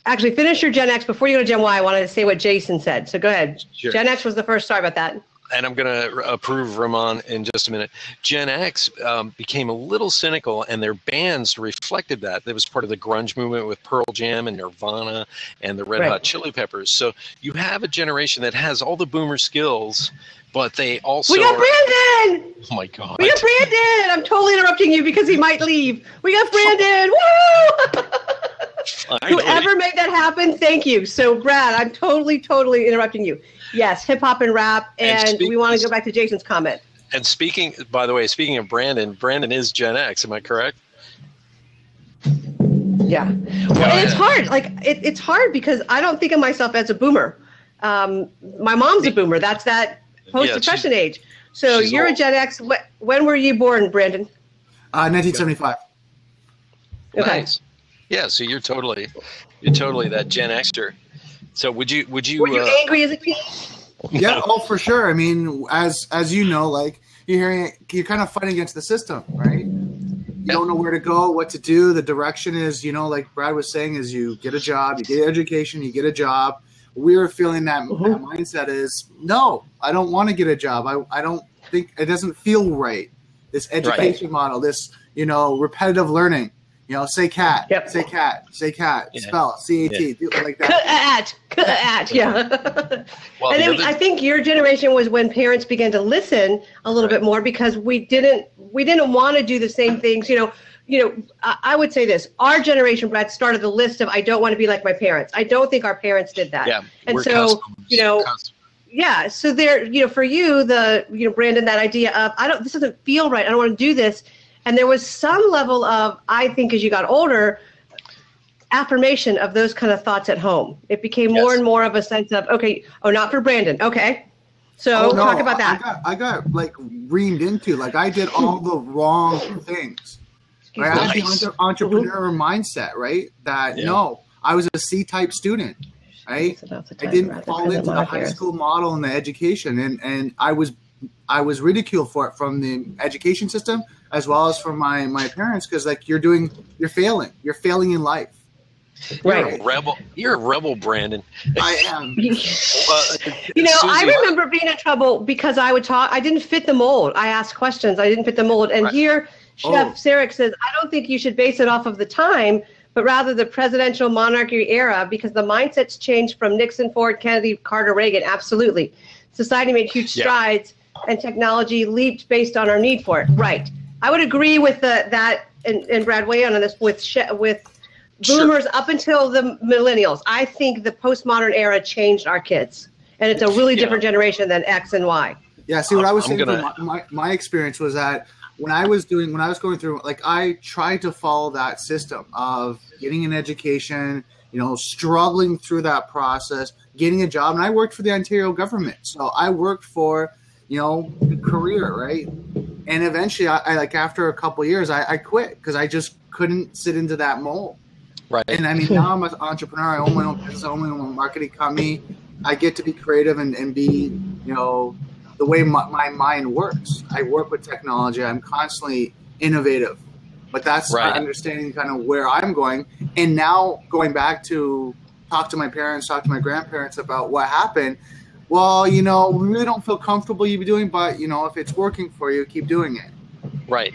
Speaker 2: actually finish your Gen X before you go to Gen Y. I wanted to say what Jason said. So go ahead. Sure. Gen X was the first. Sorry about that.
Speaker 1: And I'm going to approve Ramon in just a minute. Gen X um, became a little cynical, and their bands reflected that. That was part of the grunge movement with Pearl Jam and Nirvana and the Red right. Hot Chili Peppers. So you have a generation that has all the boomer skills, but they also.
Speaker 2: We got Brandon!
Speaker 1: Oh my God.
Speaker 2: We got Brandon! I'm totally interrupting you because he might leave. We got Brandon! Woo! Whoever made that happen, thank you. So, Brad, I'm totally, totally interrupting you. Yes, hip hop and rap, and, and we want to go back to Jason's comment.
Speaker 1: And speaking, by the way, speaking of Brandon, Brandon is Gen X. Am I correct?
Speaker 2: Yeah. Well, it's hard. Like it, it's hard because I don't think of myself as a boomer. Um, my mom's a boomer. That's that post depression yeah, age. So you're old. a Gen X. When were you born, Brandon?
Speaker 3: Uh, 1975.
Speaker 1: Okay. Nice. Yeah, so you're totally, you're totally that Gen Xer. So would you, would you?
Speaker 2: Were you uh, angry as a kid?
Speaker 3: Yeah, oh for sure. I mean, as as you know, like you're hearing, you're kind of fighting against the system, right? You don't know where to go, what to do. The direction is, you know, like Brad was saying, is you get a job, you get education, you get a job. We are feeling that, mm-hmm. that mindset is no, I don't want to get a job. I, I don't think it doesn't feel right. This education right. model, this you know repetitive learning. You know, say cat, yep. say cat, say cat, yeah. spell C A T, yeah. like that.
Speaker 2: At, at, yeah. well, and then other- I think your generation was when parents began to listen a little right. bit more because we didn't we didn't want to do the same things. You know, you know, I, I would say this: our generation, Brad, started the list of "I don't want to be like my parents." I don't think our parents did that.
Speaker 1: Yeah,
Speaker 2: and so you know. Yeah, so there, you know, for you, the you know, Brandon, that idea of I don't, this doesn't feel right. I don't want to do this and there was some level of, I think, as you got older, affirmation of those kind of thoughts at home. It became yes. more and more of a sense of, okay, oh, not for Brandon. Okay. So oh, no, talk about that.
Speaker 3: I got, I got like reamed into, like I did all the wrong things. Right? I had the entrepreneur mm-hmm. mindset, right? That yeah. no, I was a C type student, right? I didn't fall into the high school model and the education, and and I was I was ridiculed for it from the education system as well as for my my parents because like you're doing you're failing. You're failing in life.
Speaker 1: Right you're a rebel you're a rebel brandon.
Speaker 3: I am.
Speaker 2: You know Susie, i remember being in trouble because i would talk i didn't fit the mold. I asked questions i didn't fit the mold. And right. here oh. chef oh. sarek says i don't think you should base it off of the time but rather the presidential monarchy era because the mindset's changed from nixon ford kennedy carter reagan. Absolutely. Society made huge strides yeah. and technology leaped based on our need for it. Right I would agree with the, that, and, and Brad weigh on this with with boomers sure. up until the millennials. I think the postmodern era changed our kids, and it's a really yeah. different generation than X and Y.
Speaker 3: Yeah. See, what I was saying, gonna... my, my, my experience was that when I was doing, when I was going through, like, I tried to follow that system of getting an education, you know, struggling through that process, getting a job, and I worked for the Ontario government. So I worked for, you know, career, right? and eventually, I, I like after a couple years, I, I quit because I just couldn't sit into that mold.
Speaker 1: Right.
Speaker 3: And I mean, now I'm an entrepreneur. I own my own business. I own my own marketing company. I get to be creative and, and be, you know, the way my, my mind works. I work with technology. I'm constantly innovative. But that's right. understanding kind of where I'm going. And now going back to talk to my parents, talk to my grandparents about what happened – well, you know, we really don't feel comfortable you be doing, but you know, if it's working for you, keep doing it.
Speaker 1: Right.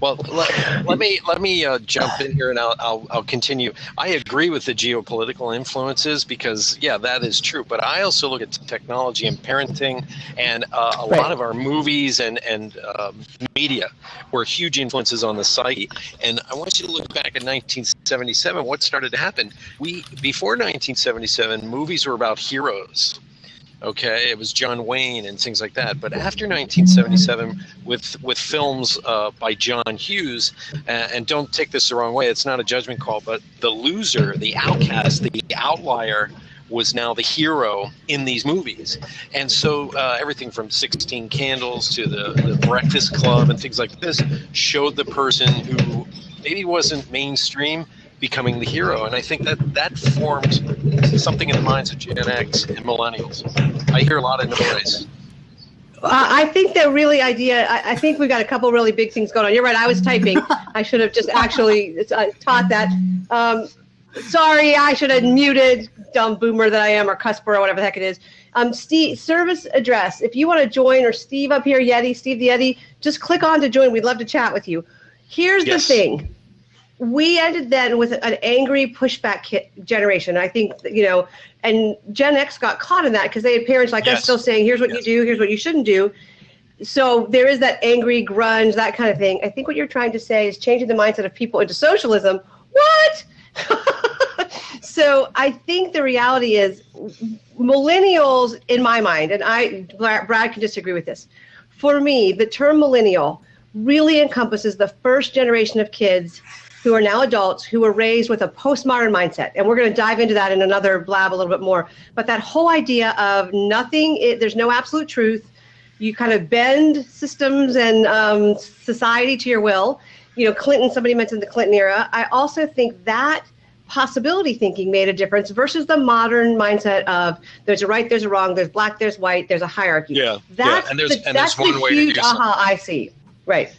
Speaker 1: Well, let, let me let me uh, jump in here and I'll, I'll, I'll continue. I agree with the geopolitical influences because yeah, that is true. But I also look at technology and parenting, and uh, a right. lot of our movies and and um, media were huge influences on the psyche. And I want you to look back at 1977. What started to happen? We before 1977, movies were about heroes okay? It was john wayne and things like that. But after 1977 with with films uh, by john hughes uh, and don't take this the wrong way it's not a judgment call but the loser the outcast the outlier was now the hero in these movies. And so uh, everything from 16 candles to the, the breakfast club and things like this showed the person who maybe wasn't mainstream becoming the hero. And I think that that formed something in the minds of Gen X and millennials. I hear a lot of noise.
Speaker 2: I think the really idea, I, I, think we've got a couple really big things going on. You're right, I was typing. I should have just actually uh, taught that. Um, sorry, I should have muted, dumb boomer that I am, or cusper, or whatever the heck it is. Um, Steve, service address. If you want to join, or Steve up here, Yeti, Steve the Yeti, just click on to join. We'd love to chat with you. Here's yes. the thing we ended then with an angry pushback generation. I think you know, and Gen X got caught in that because they had parents like yes. us still saying, "Here's what yes. you do. Here's what you shouldn't do." So there is that angry grunge, that kind of thing. I think what you're trying to say is changing the mindset of people into socialism. What? so I think the reality is millennials, in my mind, and I Brad can disagree with this. For me, the term millennial really encompasses the first generation of kids who are now adults who were raised with a postmodern mindset. And we're going to dive into that in another blab a little bit more. But that whole idea of nothing, it, there's no absolute truth. You kind of bend systems and um, society to your will. You know, Clinton, somebody mentioned the Clinton era. I also think that possibility thinking made a difference versus the modern mindset of there's a right, there's a wrong, there's black, there's white, there's a hierarchy.
Speaker 1: Yeah.
Speaker 2: That's
Speaker 1: yeah. And there's,
Speaker 2: the,
Speaker 1: and
Speaker 2: that's
Speaker 1: there's one
Speaker 2: the
Speaker 1: way
Speaker 2: huge
Speaker 1: to do something.
Speaker 2: aha I see. Right.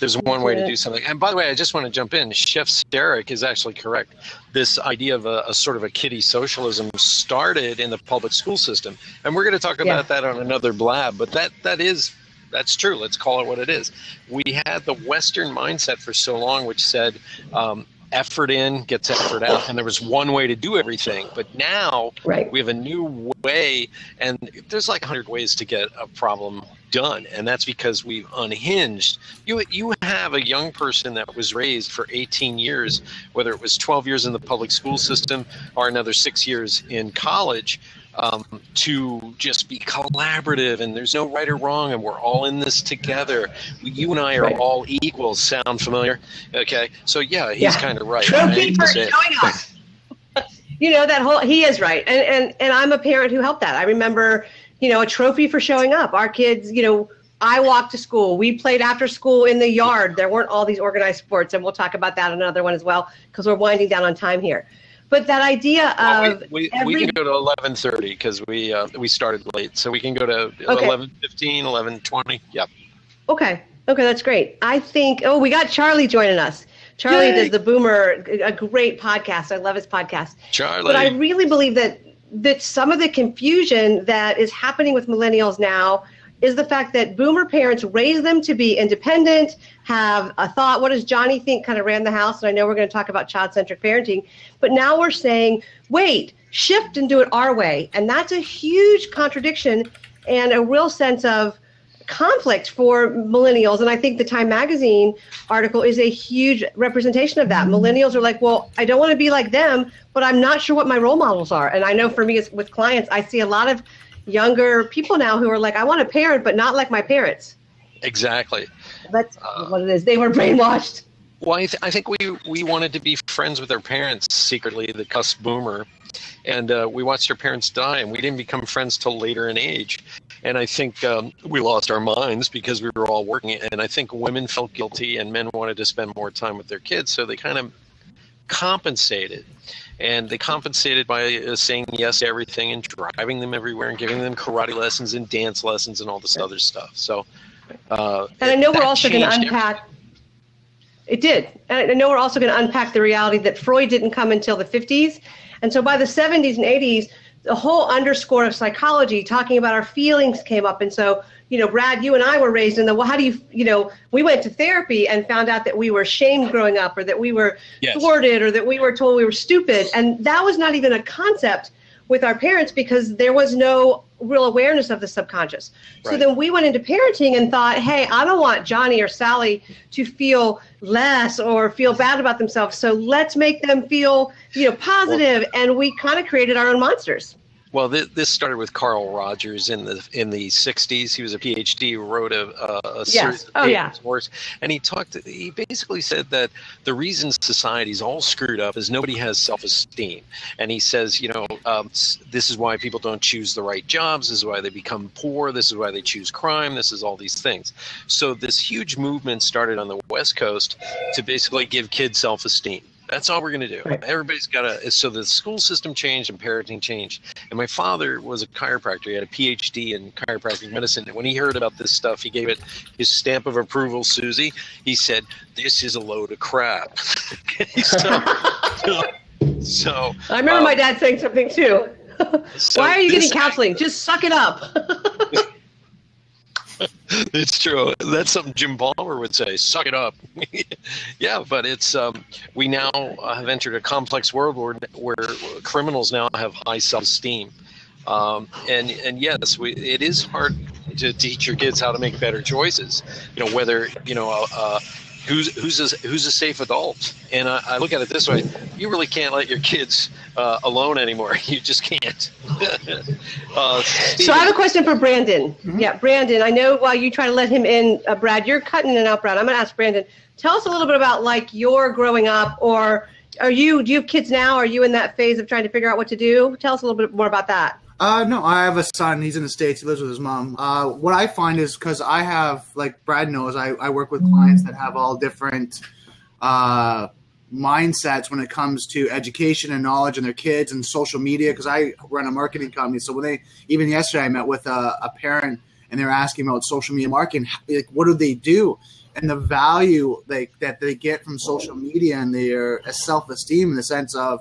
Speaker 1: There's one way to do something. And by the way, I just want to jump in. Chef Derek is actually correct. This idea of a, a, sort of a kiddie socialism started in the public school system. And we're going to talk about
Speaker 2: Yeah.
Speaker 1: that on another blab, but that that is that's true. Let's call it what it is. We had the Western mindset for so long, which said um, effort in gets effort out, and there was one way to do everything. But now
Speaker 2: Right.
Speaker 1: we have a new way, and there's like 100 ways to get a problem done, and that's because we've unhinged. You you have a young person that was raised for 18 years, whether it was 12 years in the public school system or another six years in college. Um, to just be collaborative and there's no right or wrong and we're all in this together you and i are
Speaker 2: Right.
Speaker 1: all equals sound familiar okay so yeah he's
Speaker 2: Yeah.
Speaker 1: kind of right
Speaker 2: Trophy for showing up. you know that whole he is right, and and and I'm a parent who helped that. I remember, you know, a trophy for showing up. Our kids, you know. I walked to school. We played after school in the yard. There weren't all these organized sports, and we'll talk about that in another one as well because we're winding down on time here. But that idea
Speaker 1: Well,
Speaker 2: of
Speaker 1: we, we,
Speaker 2: every-
Speaker 1: we can go to 11:30 because we uh, we started late, so we can go to
Speaker 2: Okay.
Speaker 1: 11:15, 11:20. Yep.
Speaker 2: Okay. Okay, that's great. I think. Oh, we got Charlie joining us. Charlie
Speaker 1: Yay.
Speaker 2: does the Boomer, a great podcast. I love his podcast.
Speaker 1: Charlie.
Speaker 2: But I really believe that that some of the confusion that is happening with millennials now is the fact that boomer parents raise them to be independent, have a thought. What does Johnny think kind of ran the house? And I know we're going to talk about child centric parenting, but now we're saying, wait, shift and do it our way. And that's a huge contradiction and a real sense of conflict for millennials. And I think the Time Magazine article is a huge representation of that. Millennials are like, well, I don't want to be like them, but I'm not sure what my role models are. And I know for me, as, with clients, I see a lot of younger people now who are like, I want a parent, but not like my parents.
Speaker 1: exactly.
Speaker 2: That's what it is. They were brainwashed.
Speaker 1: Well, I, th- I think we we wanted to be friends with our parents secretly, the cuss boomer, and uh, we watched our parents die, and we didn't become friends till later in age. And I think um, we lost our minds because we were all working. And I think women felt guilty, and men wanted to spend more time with their kids, so they kind of compensated. And they compensated by uh, saying yes to everything and driving them everywhere and giving them karate lessons and dance lessons and all this other stuff. So, uh,
Speaker 2: And I know we're also going to unpack. It did. And I know we're also going to unpack the reality that Freud didn't come until the 50s. And so by the 70s and 80s, the whole underscore of psychology, talking about our feelings, came up. And so, you know, Brad, you and I were raised in the, well, how do you, you know, we went to therapy and found out that we were shamed growing up or that we were
Speaker 1: Yes.
Speaker 2: thwarted or that we were told we were stupid. And that was not even a concept with our parents because there was no real awareness of the subconscious. So then we went into parenting and thought, hey, I don't want Johnny or Sally to feel less or feel bad about themselves. So let's make them feel, you know, positive. and we kind of created our own monsters.
Speaker 1: Well, th- this started with Carl Rogers in the in the '60s. He was a PhD, wrote a, a, a series of
Speaker 2: Oh, yeah.
Speaker 1: papers, works, and he talked. He basically said that the reason society's all screwed up is nobody has self-esteem, and he says, you know, um, this is why people don't choose the right jobs. This is why they become poor. This is why they choose crime. This is all these things. So this huge movement started on the West Coast to basically give kids self-esteem. That's all we're going to do.
Speaker 2: Right.
Speaker 1: Everybody's got to. So the school system changed and parenting changed. And my father was a chiropractor. He had a PhD in chiropractic medicine. And when he heard about this stuff, he gave it his stamp of approval, Susie. He said, This is a load of crap. so, so,
Speaker 2: I remember
Speaker 1: um,
Speaker 2: my dad saying something too.
Speaker 1: so
Speaker 2: Why are you getting counseling? Just suck it up.
Speaker 1: It's true. That's something Jim Palmer would say. Suck it up. yeah, but it's um, we now have entered a complex world where, where criminals now have high self-esteem, um, and and yes, we, it is hard to teach your kids how to make better choices. You know whether you know. Uh, uh, Who's who's a, who's a safe adult? And I, I look at it this way: you really can't let your kids uh, alone anymore. You just can't. uh,
Speaker 2: so I have a question for Brandon. Mm-hmm. Yeah, Brandon. I know while you try to let him in, uh, Brad, you're cutting it out, Brad. I'm going to ask Brandon. Tell us a little bit about like your growing up, or are you? Do you have kids now? Are you in that phase of trying to figure out what to do? Tell us a little bit more about that.
Speaker 3: Uh, no, I have a son. He's in the States. He lives with his mom. Uh, what I find is because I have, like Brad knows, I, I work with clients that have all different uh, mindsets when it comes to education and knowledge and their kids and social media. Because I run a marketing company. So when they, even yesterday, I met with a, a parent and they're asking about social media marketing. Like, what do they do? And the value they, that they get from social media and their self esteem in the sense of,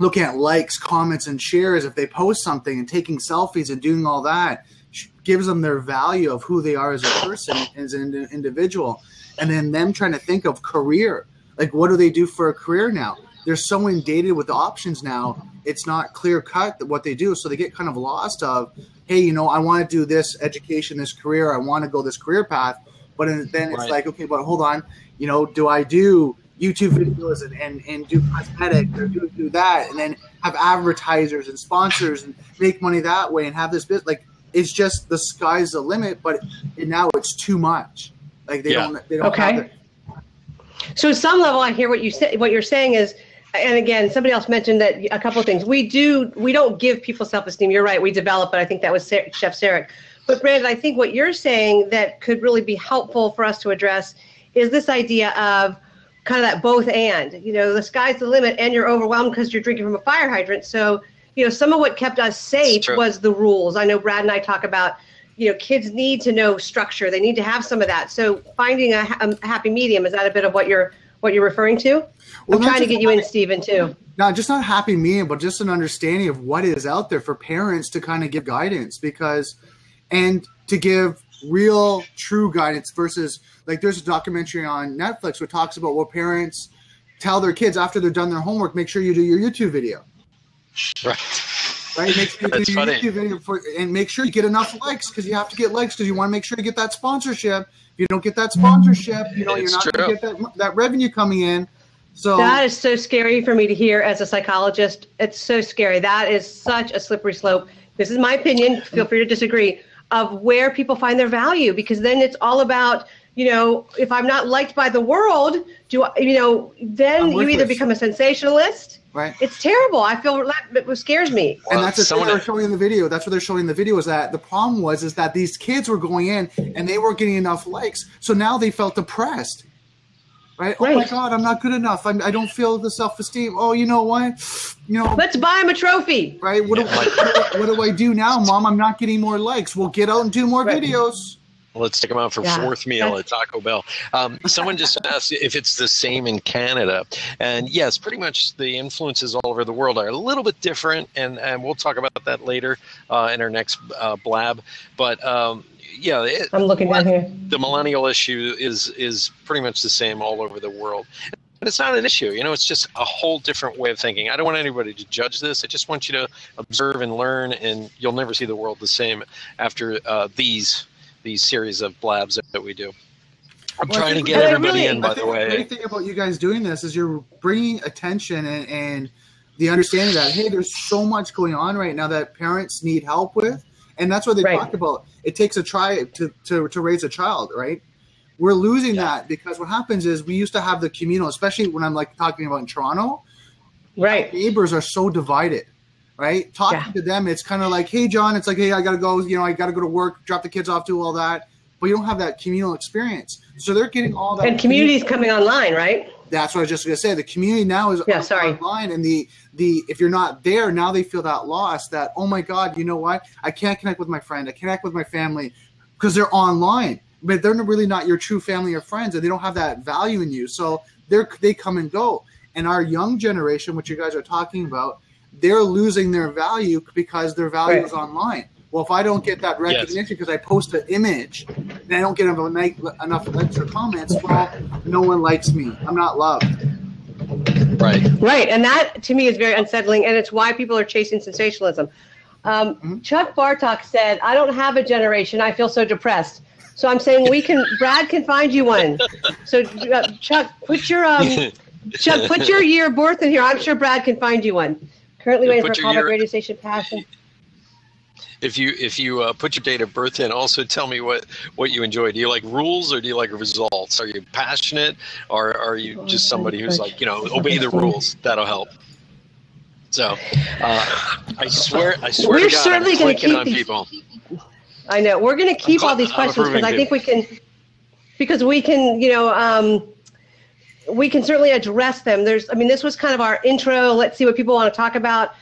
Speaker 3: looking at likes, comments, and shares if they post something and taking selfies and doing all that gives them their value of who they are as a person, as an individual. And then them trying to think of career. Like, what do they do for a career now? They're so inundated with the options now. It's not clear cut what they do. So they get kind of lost of, hey, you know, I want to do this education, this career. I want to go this career path. But then it's right. like, okay, but hold on. You know, do I do YouTube videos and, and, and do cosmetics or do, do that and then have advertisers and sponsors and make money that way and have this bit like it's just the sky's the limit but it, now it's too much like they yeah. don't they don't
Speaker 2: okay so some level i hear what you say what you're saying is and again somebody else mentioned that a couple of things we do we don't give people self-esteem you're right we develop it i think that was chef Sarek. but brandon i think what you're saying that could really be helpful for us to address is this idea of kind of that both and. You know, the sky's the limit, and you're overwhelmed because you're drinking from a fire hydrant. So, you know, some of what kept us safe was the rules. I know Brad and I talk about, you know, kids need to know structure. They need to have some of that. So, finding a, a happy medium is that a bit of what you're what you're referring to? Well, I'm trying to get you in, Stephen, too.
Speaker 3: Not just not happy medium, but just an understanding of what is out there for parents to kind of give guidance because, and to give real, true guidance versus like there's a documentary on Netflix which talks about what parents tell their kids after they're done their homework. Make sure you do your YouTube video.
Speaker 1: Right.
Speaker 3: Right. Make sure you That's do your funny. YouTube video for, and make sure you get enough likes because you have to get likes because you want to make sure you get that sponsorship. If you don't get that sponsorship, you know it's you're not going to get that that revenue coming in. So
Speaker 2: that is so scary for me to hear as a psychologist. It's so scary. That is such a slippery slope. This is my opinion. Feel free to disagree of where people find their value because then it's all about you know if i'm not liked by the world do I, you know then you either become a sensationalist.
Speaker 3: Right.
Speaker 2: It's terrible. I feel that it scares me.
Speaker 3: And that's what Someone they're showing in the video. That's what they're showing in the video is that the problem was is that these kids were going in and they weren't getting enough likes. So now they felt depressed right? right. Oh my God, I'm not good enough. I'm, I do not feel the self esteem. Oh, you know what? You know,
Speaker 2: let's buy him a trophy.
Speaker 3: Right? What, do, what, what, do I do now, Mom? I'm not getting more likes. We'll get out and do more right. videos.
Speaker 1: Let's take them out for yeah. fourth meal at Taco Bell. Um, someone just asked if it's the same in Canada, and yes, pretty much the influences all over the world are a little bit different, and, and we'll talk about that later uh, in our next uh, blab. But um, yeah, it,
Speaker 2: I'm looking down here.
Speaker 1: The millennial issue is is pretty much the same all over the world. And it's not an issue, you know. It's just a whole different way of thinking. I don't want anybody to judge this. I just want you to observe and learn, and you'll never see the world the same after uh, these these series of blabs that we do. I'm well, trying to get everybody really, in. By the way,
Speaker 3: the great thing about you guys doing this is you're bringing attention and, and the understanding that hey, there's so much going on right now that parents need help with and that's what they right. talk about. It takes a try to, to, to raise a child, right? We're losing yeah. that because what happens is we used to have the communal, especially when I'm like talking about in Toronto.
Speaker 2: Right.
Speaker 3: Neighbors are so divided, right? Talking yeah. to them, it's kind of like, hey, John, it's like, hey, I got to go, you know, I got to go to work, drop the kids off, do all that. But you don't have that communal experience. So they're getting all that.
Speaker 2: And communities coming online, right?
Speaker 3: That's what I was just going to say. The community now is
Speaker 2: yeah, sorry.
Speaker 3: online, and the the if you're not there now, they feel that loss. That oh my god, you know what? I can't connect with my friend. I connect with my family because they're online, but they're really not your true family or friends, and they don't have that value in you. So they're they come and go. And our young generation, which you guys are talking about, they're losing their value because their value right. is online. Well, if I don't get that recognition because yes. I post an image and I don't get enough likes or comments, well, no one likes me. I'm not loved.
Speaker 1: Right.
Speaker 2: Right. And that to me is very unsettling. And it's why people are chasing sensationalism. Um, mm-hmm. Chuck Bartok said, I don't have a generation. I feel so depressed. So I'm saying we can, Brad can find you one. So uh, Chuck, put your, um, Chuck, put your year of birth in here. I'm sure Brad can find you one. Currently waiting for a
Speaker 1: your
Speaker 2: callback radio station passion.
Speaker 1: If you if you uh, put your date of birth in, also tell me what what you enjoy. Do you like rules or do you like results? Are you passionate or are you just somebody who's like you know obey the rules? That'll help. So, uh, I swear, I swear
Speaker 2: We're
Speaker 1: to God,
Speaker 2: certainly
Speaker 1: I'm
Speaker 2: gonna keep
Speaker 1: on
Speaker 2: these-
Speaker 1: people.
Speaker 2: I know. We're going to keep all these questions because I think we can, because we can, you know, um, we can certainly address them. There's, I mean, this was kind of our intro. Let's see what people want to talk about.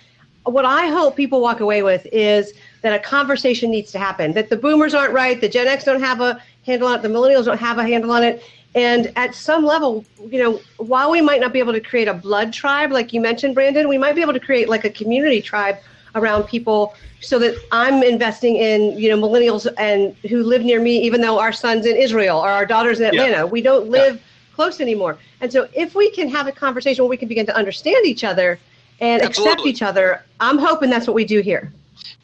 Speaker 2: What I hope people walk away with is that a conversation needs to happen. That the boomers aren't right, the Gen X don't have a handle on it, the millennials don't have a handle on it. And at some level, you know, while we might not be able to create a blood tribe, like you mentioned, Brandon, we might be able to create like a community tribe around people so that I'm investing in, you know, millennials and who live near me, even though our son's in Israel or our daughter's in
Speaker 1: Yeah.
Speaker 2: Atlanta. We don't live close anymore. And so if we can have a conversation where we can begin to understand each other and accept each other, I'm hoping that's what we do here.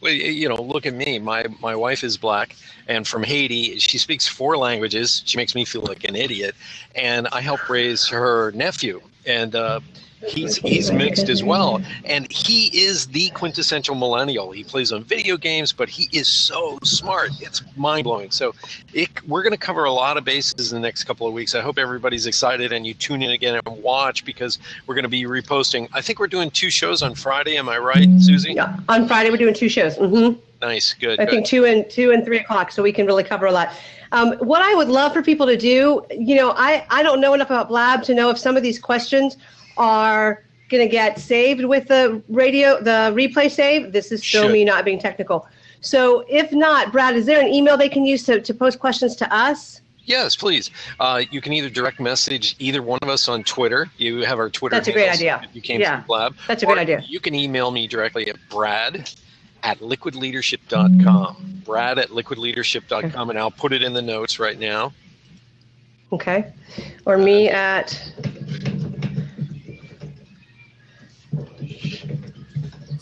Speaker 1: Well, you know, look at me. My my wife is black and from Haiti. She speaks four languages. She makes me feel like an idiot, and I help raise her nephew. And uh, he's he's mixed as well, and he is the quintessential millennial. He plays on video games, but he is so smart. It's mind blowing. So, it, we're going to cover a lot of bases in the next couple of weeks. I hope everybody's excited and you tune in again and watch because we're going to be reposting. I think we're doing two shows on Friday. Am I right, Susie?
Speaker 2: Yeah. On Friday, we're doing two shows. Mm-hmm.
Speaker 1: Nice, good.
Speaker 2: I
Speaker 1: good.
Speaker 2: think two and two and three o'clock, so we can really cover a lot. Um, what I would love for people to do, you know, I, I don't know enough about Blab to know if some of these questions are going to get saved with the radio, the replay save. This is still
Speaker 1: Should.
Speaker 2: me not being technical. So if not, Brad, is there an email they can use to, to post questions to us?
Speaker 1: Yes, please. Uh, you can either direct message either one of us on Twitter. You have our Twitter.
Speaker 2: That's a great idea.
Speaker 1: You came
Speaker 2: Yeah,
Speaker 1: Blab.
Speaker 2: that's a great idea.
Speaker 1: You can email me directly at brad at liquidleadership.com. Brad at liquidleadership.com, and I'll put it in the notes right now.
Speaker 2: Okay. Or me at,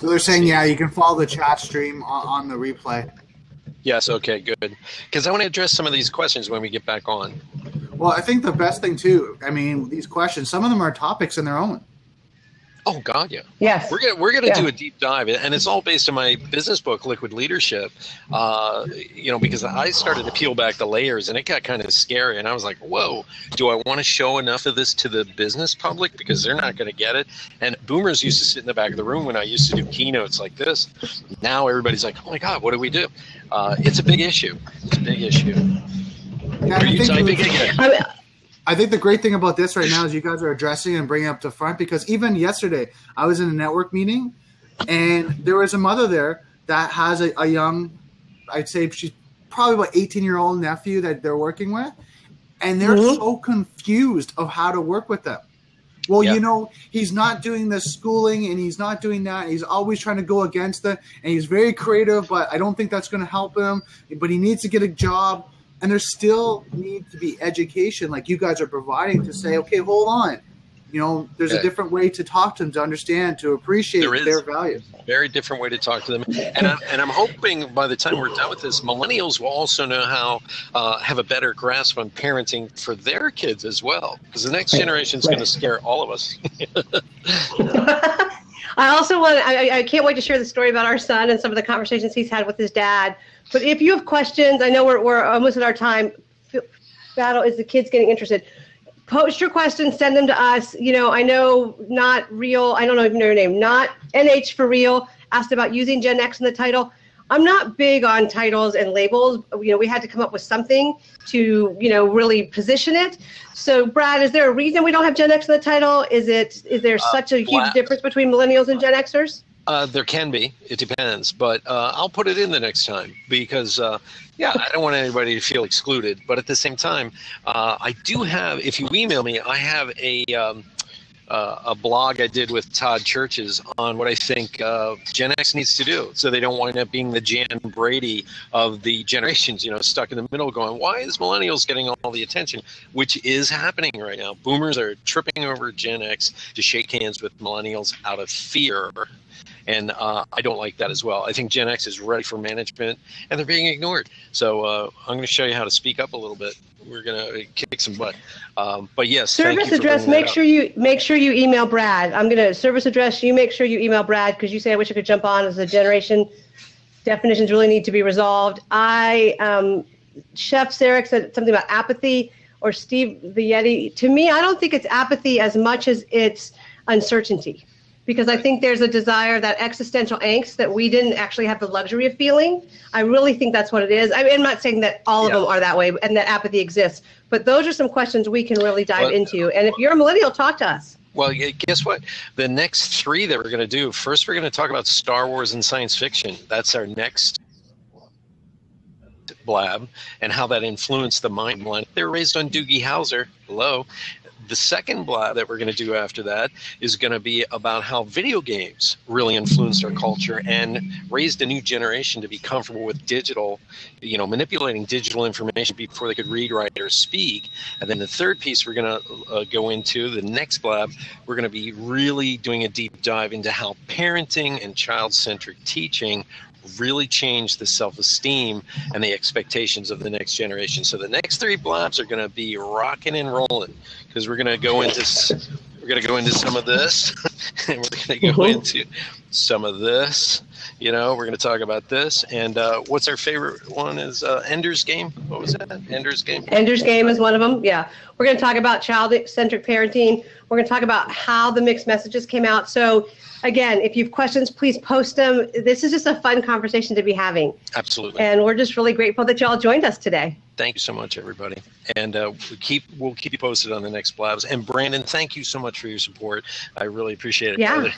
Speaker 3: So they're saying, yeah, you can follow the chat stream on, on the replay.
Speaker 1: Yes, okay, good. Because I want to address some of these questions when we get back on.
Speaker 3: Well, I think the best thing too. I mean, these questions, some of them are topics in their own.
Speaker 1: Oh God, yeah.
Speaker 2: yes.
Speaker 1: We're gonna we're gonna
Speaker 2: Yeah.
Speaker 1: do a deep dive, and it's all based on my business book, Liquid Leadership. Uh, you know, because I started to peel back the layers, and it got kind of scary, and I was like, "Whoa, do I want to show enough of this to the business public because they're not going to get it?" And boomers used to sit in the back of the room when I used to do keynotes like this. Now everybody's like, "Oh my God, what do we do?" Uh, it's a big issue. It's a big issue.
Speaker 3: Yeah,
Speaker 1: Are
Speaker 3: I
Speaker 1: you
Speaker 3: think
Speaker 1: typing
Speaker 3: the-
Speaker 1: again?
Speaker 2: I
Speaker 3: think the great thing about this right now is you guys are addressing and bringing up to front because even yesterday I was in a network meeting and there was a mother there that has a, a young, I'd say she's probably about 18 year old nephew that they're working with and they're
Speaker 2: Mhm.
Speaker 3: so confused of how to work with them. Well,
Speaker 1: Yeah.
Speaker 3: you know, he's not doing the schooling and he's not doing that. He's always trying to go against it and he's very creative, but I don't think that's going to help him. But he needs to get a job and there still need to be education like you guys are providing to say okay hold on you know there's
Speaker 1: Yeah.
Speaker 3: a different way to talk to them to understand to appreciate
Speaker 1: There is.
Speaker 3: their value
Speaker 1: very different way to talk to them and I'm, and I'm hoping by the time we're done with this millennials will also know how uh, have a better grasp on parenting for their kids as well because the next generation is going to scare all of us
Speaker 2: I also want I, I- I can't wait to share the story about our son and some of the conversations he's had with his dad. But if you have questions, I know we're, we're almost at our time. Battle is the kids getting interested. Post your questions, send them to us. You know, I know not real, I don't know even know your name, not NH for real, asked about using Gen X in the title. I'm not big on titles and labels. You know, we had to come up with something to, you know, really position it. So, Brad, is there a reason we don't have Gen X in the title? Is it is there uh, such a huge
Speaker 1: wow.
Speaker 2: difference between millennials and Gen Xers?
Speaker 1: Uh, there can be it depends but uh, i'll put it in the next time because uh, yeah i don't want anybody to feel excluded but at the same time uh, i do have if you email me i have a um, uh, a blog I did with Todd Churches on what I think uh, Gen X needs to do, so they don't wind up being the Jan Brady of the generations. You know, stuck in the middle, going, "Why is millennials getting all the attention?" Which is happening right now. Boomers are tripping over Gen X to shake hands with millennials out of fear, and uh, I don't like that as well. I think Gen X is ready for management, and they're being ignored. So uh, I'm going to show you how to speak up a little bit. We're going to kick some butt. Um, but yes, thank
Speaker 2: Service
Speaker 1: you
Speaker 2: address, make sure you, make sure you email Brad. I'm gonna, service address, you make sure you email Brad, because you say, I wish I could jump on as a generation. Definitions really need to be resolved. I, um, Chef Sarek said something about apathy, or Steve the Yeti. To me, I don't think it's apathy as much as it's uncertainty. Because I think there's a desire, that existential angst that we didn't actually have the luxury of feeling. I really think that's what it is. I mean, I'm not saying that all of
Speaker 1: Yeah.
Speaker 2: them are that way and that apathy exists, but those are some questions we can really dive into. And if you're a millennial, talk to us.
Speaker 1: Well, guess what? The next three that we're going to do first, we're going to talk about Star Wars and science fiction. That's our next blab and how that influenced the mind blend. They were raised on Doogie Howser. Hello. The second blab that we're going to do after that is going to be about how video games really influenced our culture and raised a new generation to be comfortable with digital, you know, manipulating digital information before they could read, write, or speak. And then the third piece we're going to uh, go into, the next blab, we're going to be really doing a deep dive into how parenting and child centric teaching really change the self esteem and the expectations of the next generation. So the next three blabs are going to be rocking and rolling because we're going to go into we're going to go into some of this and we're going to go into some of this. You know, we're going to talk about this and uh, what's our favorite one is uh, Ender's Game. What was that? Ender's Game.
Speaker 2: Ender's Game is one of them. Yeah. We're going to talk about child centric parenting. We're going to talk about how the mixed messages came out. So, again, if you have questions, please post them. This is just a fun conversation to be having.
Speaker 1: Absolutely.
Speaker 2: And we're just really grateful that y'all joined us today.
Speaker 1: Thank you so much, everybody, and uh, we keep we'll keep you posted on the next blabs. And Brandon, thank you so much for your support. I really appreciate it.
Speaker 2: Yeah.
Speaker 1: brother.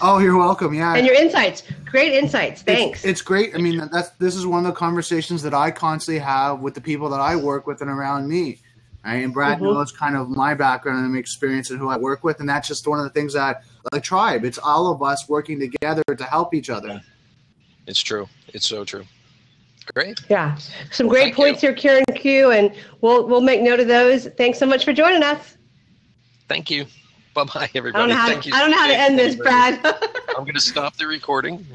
Speaker 3: Oh, you're welcome. Yeah.
Speaker 2: And your insights. Great insights. Thanks.
Speaker 3: It's, it's great. I mean, that's this is one of the conversations that I constantly have with the people that I work with and around me. Right? And Brad
Speaker 2: Mhm.
Speaker 3: knows kind of my background and my experience and who I work with, and that's just one of the things that like tribe. It's all of us working together to help each other.
Speaker 1: It's true. It's so true. Great.
Speaker 2: yeah. Some
Speaker 1: Well,
Speaker 2: great points
Speaker 1: you.
Speaker 2: here, Karen Q, and we'll we'll make note of those. Thanks so much for joining us.
Speaker 1: Thank you. Bye bye,
Speaker 2: I
Speaker 1: everybody.
Speaker 2: don't know how
Speaker 1: Thank
Speaker 2: to,
Speaker 1: you.
Speaker 2: I don't know how to end this, Brad.
Speaker 1: I'm going to stop the recording.